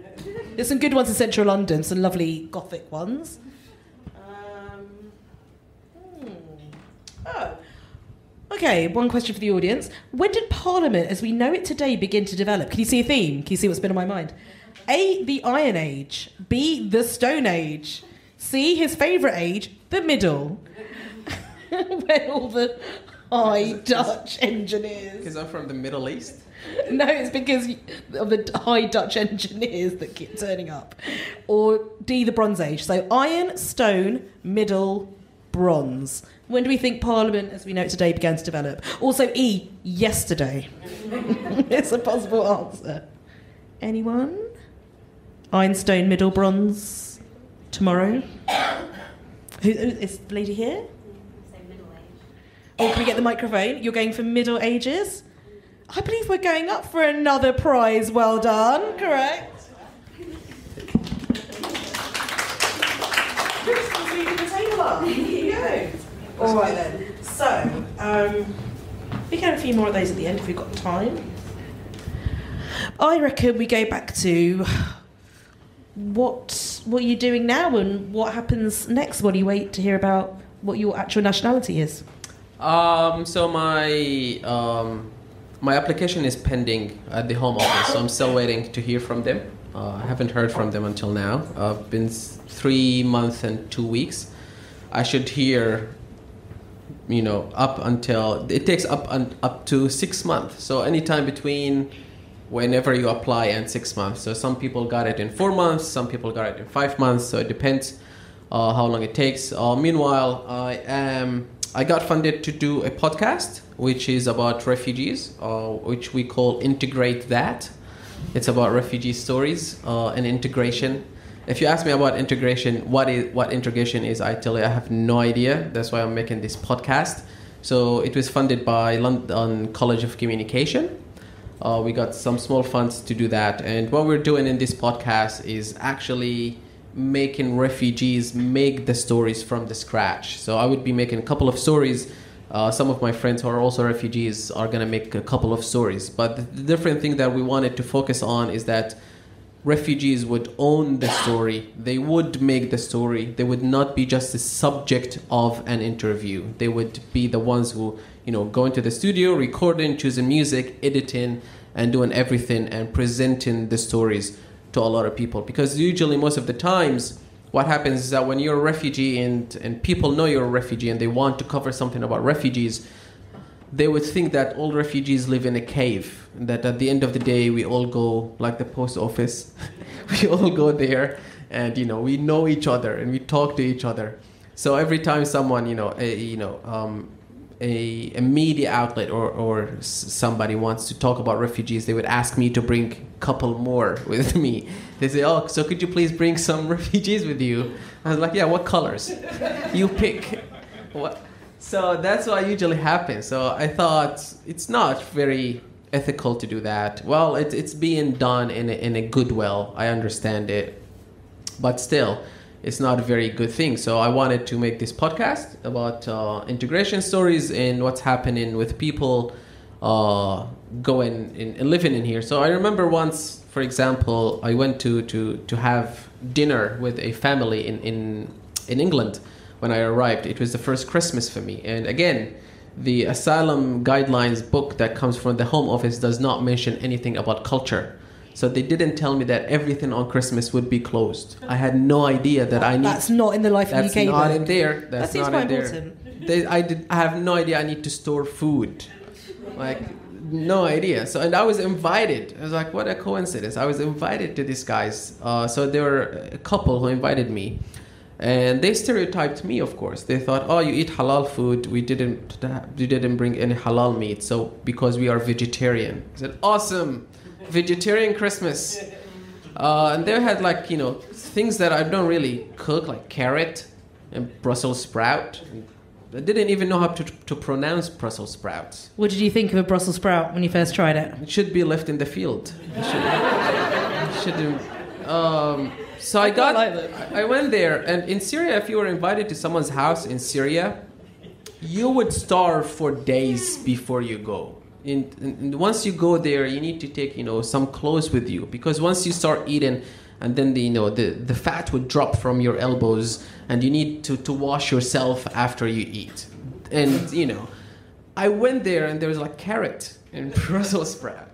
There's some good ones in central London, some lovely gothic ones. Um, hmm. Oh. Okay, one question for the audience. When did Parliament, as we know it today, begin to develop? Can you see a theme? Can you see what's been on my mind? A. The Iron Age. B. The Stone Age. C. His favourite age, the Middle. when all the high Dutch engineers. Because I'm from the Middle East. No, it's because of the high Dutch engineers that keep turning up. Or D, the Bronze Age. So iron, stone, middle, bronze. When do we think Parliament, as we know it today, began to develop? Also, E, yesterday. it's a possible answer. Anyone? Einstein, middle, bronze. tomorrow. Who, is the lady here? Oh, can we get the microphone? You're going for Middle Ages? I believe we're going up for another prize. Well done. Correct. Moving the table up. Here you go. All right then. So, um, we can have a few more of those at the end if we've got time. I reckon we go back to what what you're doing now and what happens next. What do you wait to hear about what your actual nationality is? Um, so my um, my application is pending at the Home Office, so I'm still waiting to hear from them. Uh, I haven't heard from them until now. Uh, been three months and two weeks. I should hear, you know, up until it takes up un, up to six months. So anytime between whenever you apply and six months. So some people got it in four months, some people got it in five months. So it depends uh, how long it takes. Uh, meanwhile, I am I got funded to do a podcast, which is about refugees, uh, which we call Integrate That. It's about refugee stories uh, and integration. If you ask me about integration, what is what integration is, I tell you I have no idea. That's why I'm making this podcast. So it was funded by London College of Communication. Uh, we got some small funds to do that. And what we're doing in this podcast is actually making refugees make the stories from the scratch. So I would be making a couple of stories. Uh, some of my friends who are also refugees are going to make a couple of stories. But the, the different thing that we wanted to focus on is that refugees would own the story. They would make the story. They would not be just the subject of an interview. They would be the ones who, you know, go into the studio, recording, choosing music, editing, and doing everything and presenting the stories to a lot of people. Because usually, most of the times, what happens is that when you're a refugee and, and people know you're a refugee and they want to cover something about refugees, they would think that all refugees live in a cave. That at the end of the day, we all go like the post office. we all go there, and you know we know each other and we talk to each other. So every time someone, you know, a, you know, um, a, a media outlet or, or somebody wants to talk about refugees, they would ask me to bring a couple more with me. They say, "Oh, so could you please bring some refugees with you?" I was like, "Yeah, what colors? you pick." What? So that's what usually happens. So I thought it's not very ethical to do that. Well, it, it's being done in a, in a good well. I understand it, but still, it's not a very good thing. So I wanted to make this podcast about uh, integration stories and what's happening with people uh, going in, and living in here. So I remember once, for example, I went to, to, to have dinner with a family in, in, in England when I arrived. It was the first Christmas for me. And again, the asylum guidelines book that comes from the Home Office does not mention anything about culture. So they didn't tell me that everything on Christmas would be closed. I had no idea that I need. That's not in the Life That's UK not book. in there. That That's seems not quite in there. important. They, I did. I have no idea. I need to store food. Like no idea. So and I was invited. I was like, what a coincidence. I was invited to these guys. Uh, so there were a couple who invited me, and they stereotyped me. Of course, they thought, oh, you eat halal food. We didn't. You didn't bring any halal meat. So because we are vegetarian, I said, awesome, vegetarian Christmas. Uh, and they had like you know things that I don't really cook, like carrot and Brussels sprout. I didn't even know how to, to pronounce Brussels sprouts. What did you think of a Brussels sprout when you first tried it? It should be left in the field. It should, it shouldn't. Um, so I, got. I went there, and in Syria, if you were invited to someone's house in Syria, you would starve for days before you go. In, in, once you go there, you need to take you know some clothes with you because once you start eating, and then the you know the, the fat would drop from your elbows, and you need to, to wash yourself after you eat. And you know, I went there and there was like carrot and Brussels sprout.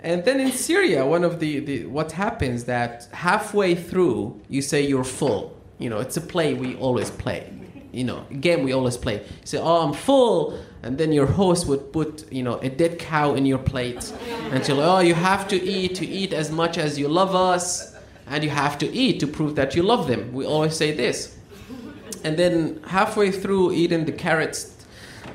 And then in Syria, one of the, the what happens that halfway through you say you're full. You know, it's a play we always play. You know, a game we always play. You say, "Oh, I'm full," and then your host would put you know a dead cow in your plate, and she'll, "Oh, you have to eat to eat as much as you love us, and you have to eat to prove that you love them." We always say this. And then halfway through eating the carrots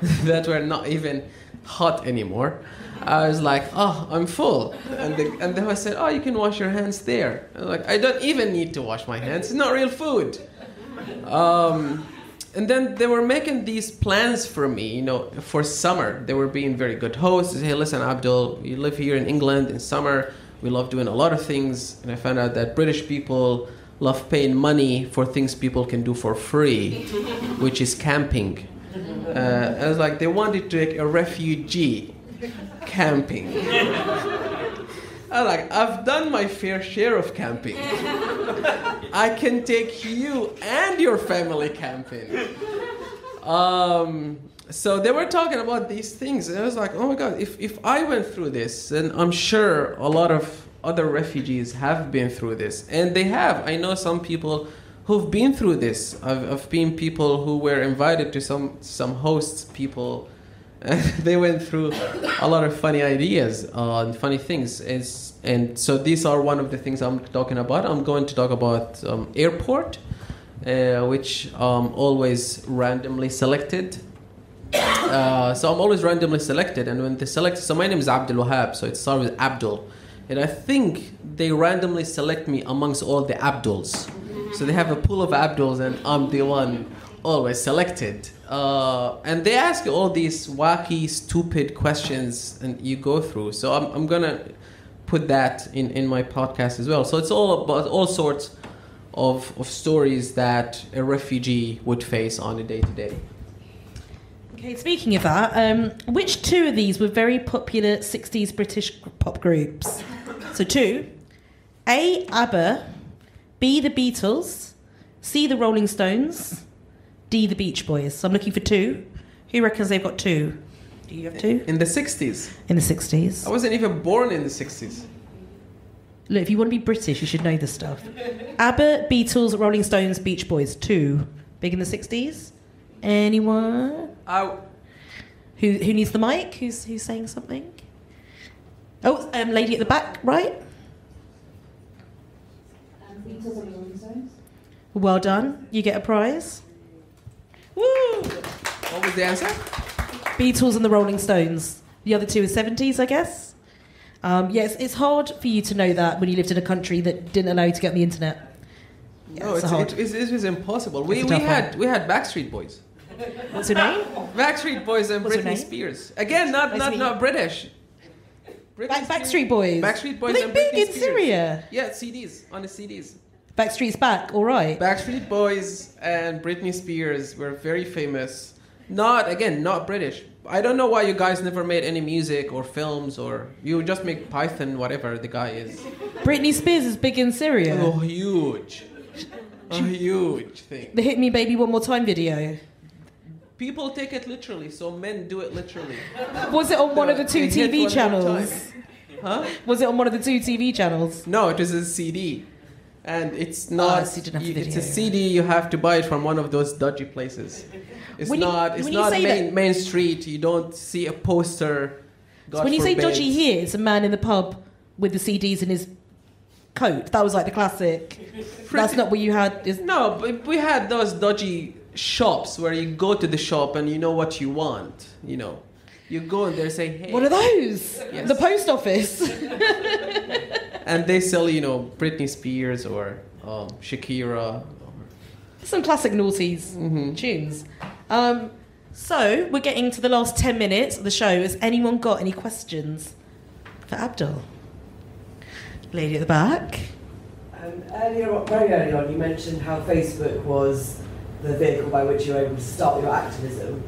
that were not even hot anymore. I was like, oh, I'm full. And the, and the host said, oh, you can wash your hands there. I like, I don't even need to wash my hands. It's not real food. Um, and then they were making these plans for me, you know, for summer. They were being very good hosts. Hey, listen, Abdul, you live here in England in summer. We love doing a lot of things. And I found out that British people love paying money for things people can do for free, which is camping. Uh, I was like, they wanted to take a refugee camping. I like, I've done my fair share of camping. I can take you and your family camping. Um, so they were talking about these things, and I was like, oh my god, if, if I went through this, then I'm sure a lot of other refugees have been through this. And they have. I know some people who've been through this. I've, I've been people who were invited to some, some hosts, people. they went through a lot of funny ideas uh, and funny things. It's, and so these are one of the things I'm talking about. I'm going to talk about um, airport, uh, which um, always randomly selected. Uh, so I'm always randomly selected, and when they select, so my name is Abdul Wahab, so it starts with Abdul, and I think they randomly select me amongst all the Abduls. So they have a pool of Abduls, and I'm the one always selected. Uh, and they ask you all these wacky, stupid questions, and you go through. So I'm, I'm gonna put that in, in my podcast as well. So it's all about all sorts of, of stories that a refugee would face on a day to day. Okay, speaking of that, um, which two of these were very popular 60s British pop groups? So, two A. ABBA, B. The Beatles, C. The Rolling Stones, D. The Beach Boys. So, I'm looking for two. Who reckons they've got two? Do you have two? In the 60s. In the 60s. I wasn't even born in the 60s. Look, if you want to be British, you should know this stuff. ABBA, Beatles, Rolling Stones, Beach Boys. Two. Big in the 60s? Anyone? I, Who, who needs the mic? Who's, who's saying something? Oh, um, lady at the back, right? Well done. You get a prize. Woo! what was the answer? Beatles and the Rolling Stones. The other two are 70s, I guess. Um, yes, it's hard for you to know that when you lived in a country that didn't allow you to get on the internet. Yeah, no, it's it's, it, it's, it was impossible. We, It's we tough had we had Backstreet Boys. What's her name? Backstreet Boys and What's Britney? Spears. Again, not Nice not not. British. Back, Backstreet Boys. Backstreet Boys Were they and big Britney in Spears. Syria? Yeah, CDs on the CDs. Backstreet's back, all right. Backstreet Boys and Britney Spears were very famous. Not again, not British. I don't know why you guys never made any music or films or you just make Python, whatever the guy is. Britney Spears is big in Syria. Oh, huge, a huge thing. The Hit Me Baby One More Time video. People take it literally, so men do it literally. Was it on one of the two TV channels? Huh? Was it on one of the two TV channels? No, it was a CD. And it's not. Oh, you you- it's a. CD. You have to buy it from one of those dodgy places. It's When you- not. it's not main, that- main street. You don't see a poster. So when you say dodgy here, it's a man in the pub with the CDs in his coat. That was like the classic. That's not what you had. Is No, but we had those dodgy shops where you go to the shop and you know what you want. You know, you go in there and say, "Hey," one of those. Yes. The post office. and they sell you know Britney Spears or um, Shakira. Some classic noughties Mm-hmm. tunes. Um, so we're getting to the last ten minutes of the show. Has anyone got any questions for Abdul? Lady at the back. Um, earlier, on, very early on, you mentioned how Facebook was the vehicle by which you were able to start your activism.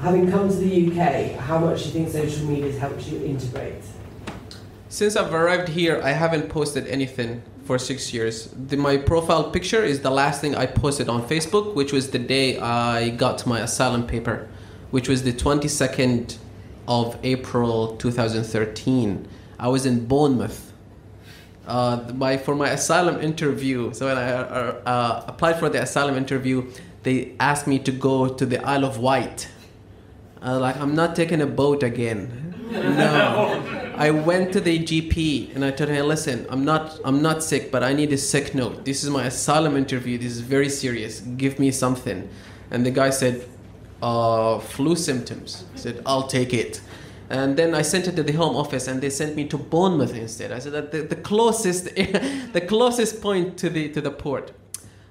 Having come to the UK, how much do you think social media has helped you integrate? Since I've arrived here, I haven't posted anything for six years. The, my profile picture is the last thing I posted on Facebook, which was the day I got my asylum paper, which was the 22nd of April 2013. I was in Bournemouth. Uh, my, for my asylum interview, so when I uh, uh, applied for the asylum interview, they asked me to go to the Isle of Wight. Like, I'm not taking a boat again. No. I went to the GP and I told her, listen, I'm not, I'm not sick, but I need a sick note. This is my asylum interview. This is very serious. Give me something. And the guy said, uh, flu symptoms. I said, I'll take it. And then I sent it to the Home Office, and they sent me to Bournemouth instead. I said that the, the closest, the closest point to the to the port.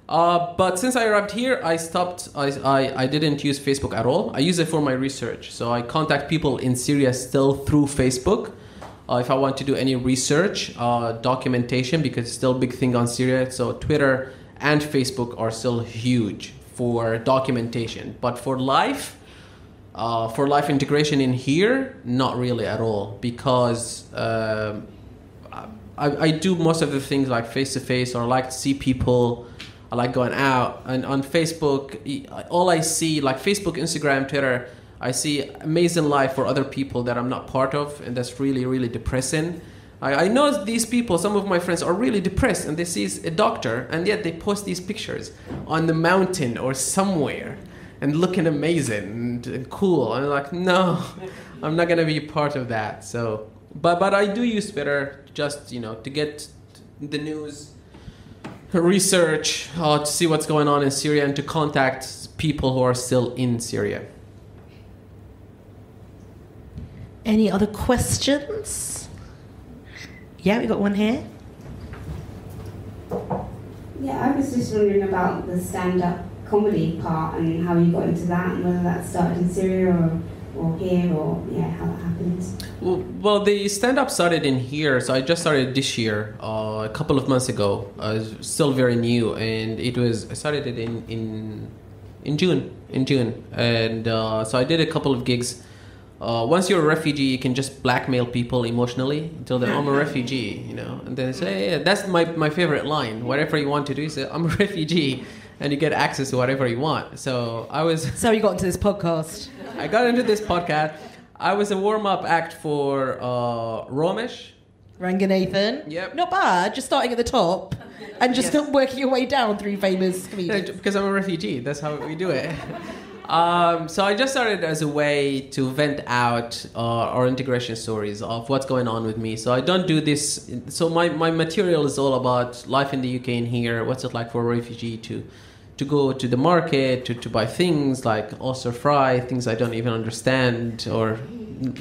Uh, but since I arrived here, I stopped. I, I, I didn't use Facebook at all. I use it for my research. So I contact people in Syria still through Facebook. Uh, if I want to do any research, uh, documentation, because it's still a big thing on Syria. So Twitter and Facebook are still huge for documentation. But for life, uh, for life integration in here, not really at all, because um I, I do most of the things like face to face, or like to see people. I like going out, and on Facebook, all I see, like Facebook, Instagram, Twitter, I see amazing life for other people that I'm not part of, and that's really, really depressing. I, I know these people, some of my friends are really depressed, and they see a doctor, and yet they post these pictures on the mountain or somewhere, and looking amazing and, and cool. And I'm like, no, I'm not gonna be part of that. So, but but I do use Twitter just you know to get the news, research, uh, to see what's going on in Syria, and to contact people who are still in Syria. Any other questions? Yeah, we got one here. Yeah, I was just wondering about the stand-up comedy part and how you got into that, and whether that started in Syria or, or here, or yeah, how that happened. Well, the stand up started in here, so I just started this year, uh, a couple of months ago. Uh, it's still very new, and it was I started it in in in June, in June, and uh, so I did a couple of gigs. Uh, once you're a refugee, you can just blackmail people emotionally until they I'm a refugee, you know, and then they say, yeah, that's my, my favorite line. Whatever you want to do, say, I'm a refugee, and you get access to whatever you want. So I was. So you got into this podcast. I got into this podcast. I was a warm up act for uh, Romesh. Ranganathan. Yep. Not bad, just starting at the top and just working your way down through famous comedians. Because I'm a refugee. That's how we do it. Um, so I just started as a way to vent out uh, our integration stories of what's going on with me. So I don't do this. So my, my material is all about life in the UK and here. What's it like for a refugee to to go to the market to, to buy things like oyster fry, things I don't even understand or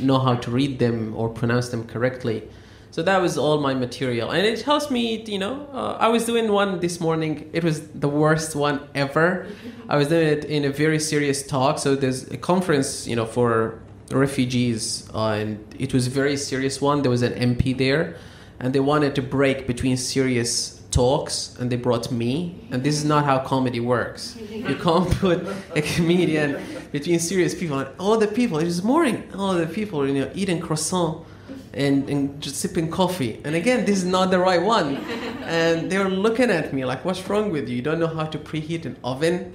know how to read them or pronounce them correctly. So that was all my material, and it helps me. You know, uh, I was doing one this morning. It was the worst one ever. I was doing it in a very serious talk. So there's a conference, you know, for refugees, uh, and it was a very serious one. There was an MP there, and they wanted to break between serious talks, and they brought me. And this is not how comedy works. You can't put a comedian between serious people. And all the people, it's morning. All the people, you know, eating croissant and, and just sipping coffee. And again, this is not the right one. And they were looking at me like, what's wrong with you? You don't know how to preheat an oven?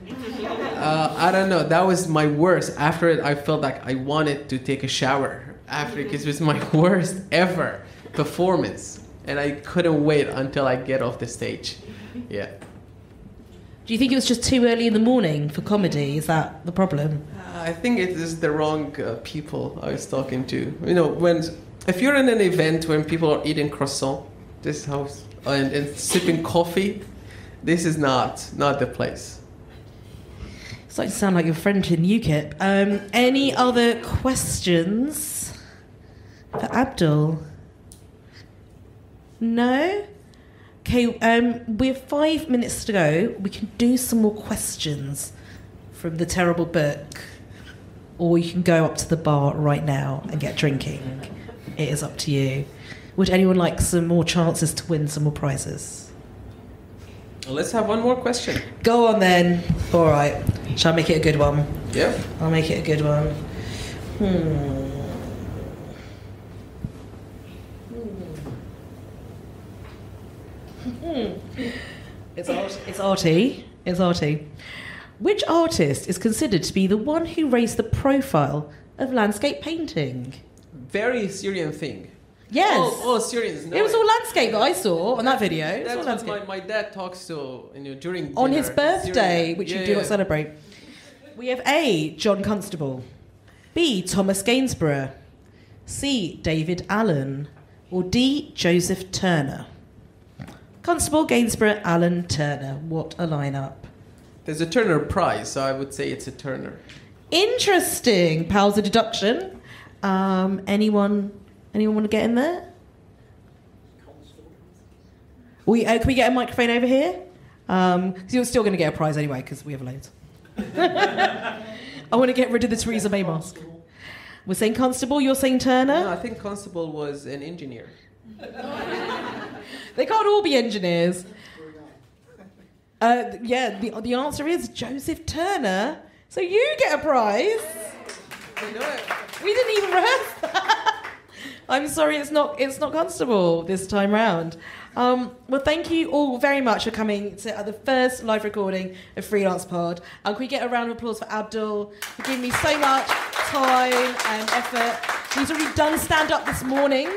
Uh, I don't know. That was my worst. After it, I felt like I wanted to take a shower after because it was my worst ever performance. And I couldn't wait until I get off the stage. Yeah. Do you think it was just too early in the morning for comedy? Is that the problem? I think it is the wrong uh, people I was talking to. You know, when if you're in an event when people are eating croissant, this house and, and sipping coffee, this is not not the place. It's like to sound like your friend in UKIP. Um, any other questions for Abdul? No? Okay, um, we have five minutes to go. We can do some more questions from the terrible book, or you can go up to the bar right now and get drinking. It is up to you. Would anyone like some more chances to win some more prizes? Well, let's have one more question. Go on then. All right. Shall I make it a good one? Yeah. I'll make it a good one. Hmm. Hmm. It's art- it's arty. It's arty. Which artist is considered to be the one who raised the profile of landscape painting? Very Syrian thing. Yes. All, all Syrians know it was all landscape that I saw on that video. It was That's what my, my dad talks to you know during on dinner his birthday, Syria. which Yeah, you do yeah. not celebrate. We have A. John Constable, B. Thomas Gainsborough, C. David Allan, or D. Joseph Turner. Constable, Gainsborough, Alan Turner. What a lineup! There's a Turner Prize, so I would say it's a Turner. Interesting. Pals a deduction. Um, anyone? Anyone want to get in there? We, uh, can we get a microphone over here? Um, 'cause you're still going to get a prize anyway because we have loads. I want to get rid of the Theresa May mask. We're saying Constable, you're saying Turner? No, I think Constable was an engineer. They can't all be engineers. Uh, yeah, the, the answer is Joseph Turner. So you get a prize. We didn't even rehearse that. I'm sorry, it's not it's not Constable this time round. Um, well, thank you all very much for coming to the first live recording of Freelance Pod. Um, can we get a round of applause for Abdul for giving me so much time and effort? He's already done stand up this morning.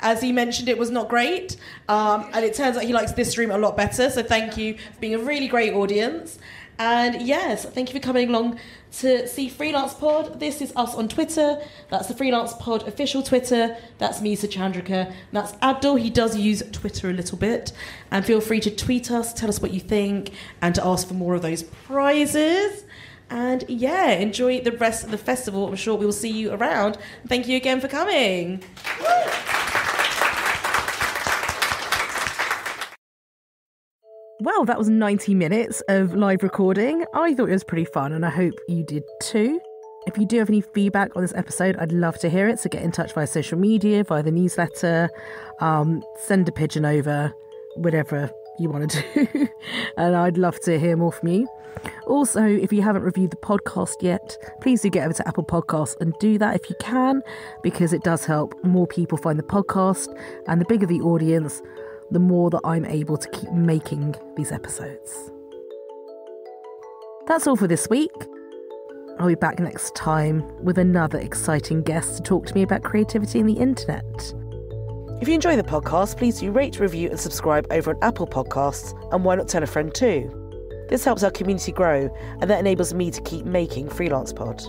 As he mentioned, it was not great. Um, and it turns out he likes this room a lot better. So thank you for being a really great audience. And yes, thank you for coming along to see Freelance Pod. This is us on Twitter. That's the Freelance Pod official Twitter. That's me. And that's Abdul. He does use Twitter a little bit. And feel free to tweet us, tell us what you think, and to ask for more of those prizes. And yeah, enjoy the rest of the festival. I'm sure we will see you around. Thank you again for coming. Well, that was 90 minutes of live recording. I thought it was pretty fun, and I hope you did too. If you do have any feedback on this episode, I'd love to hear it. So get in touch via social media, via the newsletter, um, send a pigeon over, whatever you want to do. and I'd love to hear more from you. Also, if you haven't reviewed the podcast yet, please do get over to Apple Podcasts and do that if you can, because it does help more people find the podcast. And the bigger the audience, the more that I'm able to keep making these episodes. That's all for this week. I'll be back next time with another exciting guest to talk to me about creativity in the internet. If you enjoy the podcast, please do rate, review, and subscribe over on Apple Podcasts, and why not tell a friend too? This helps our community grow, and that enables me to keep making Freelance Pod.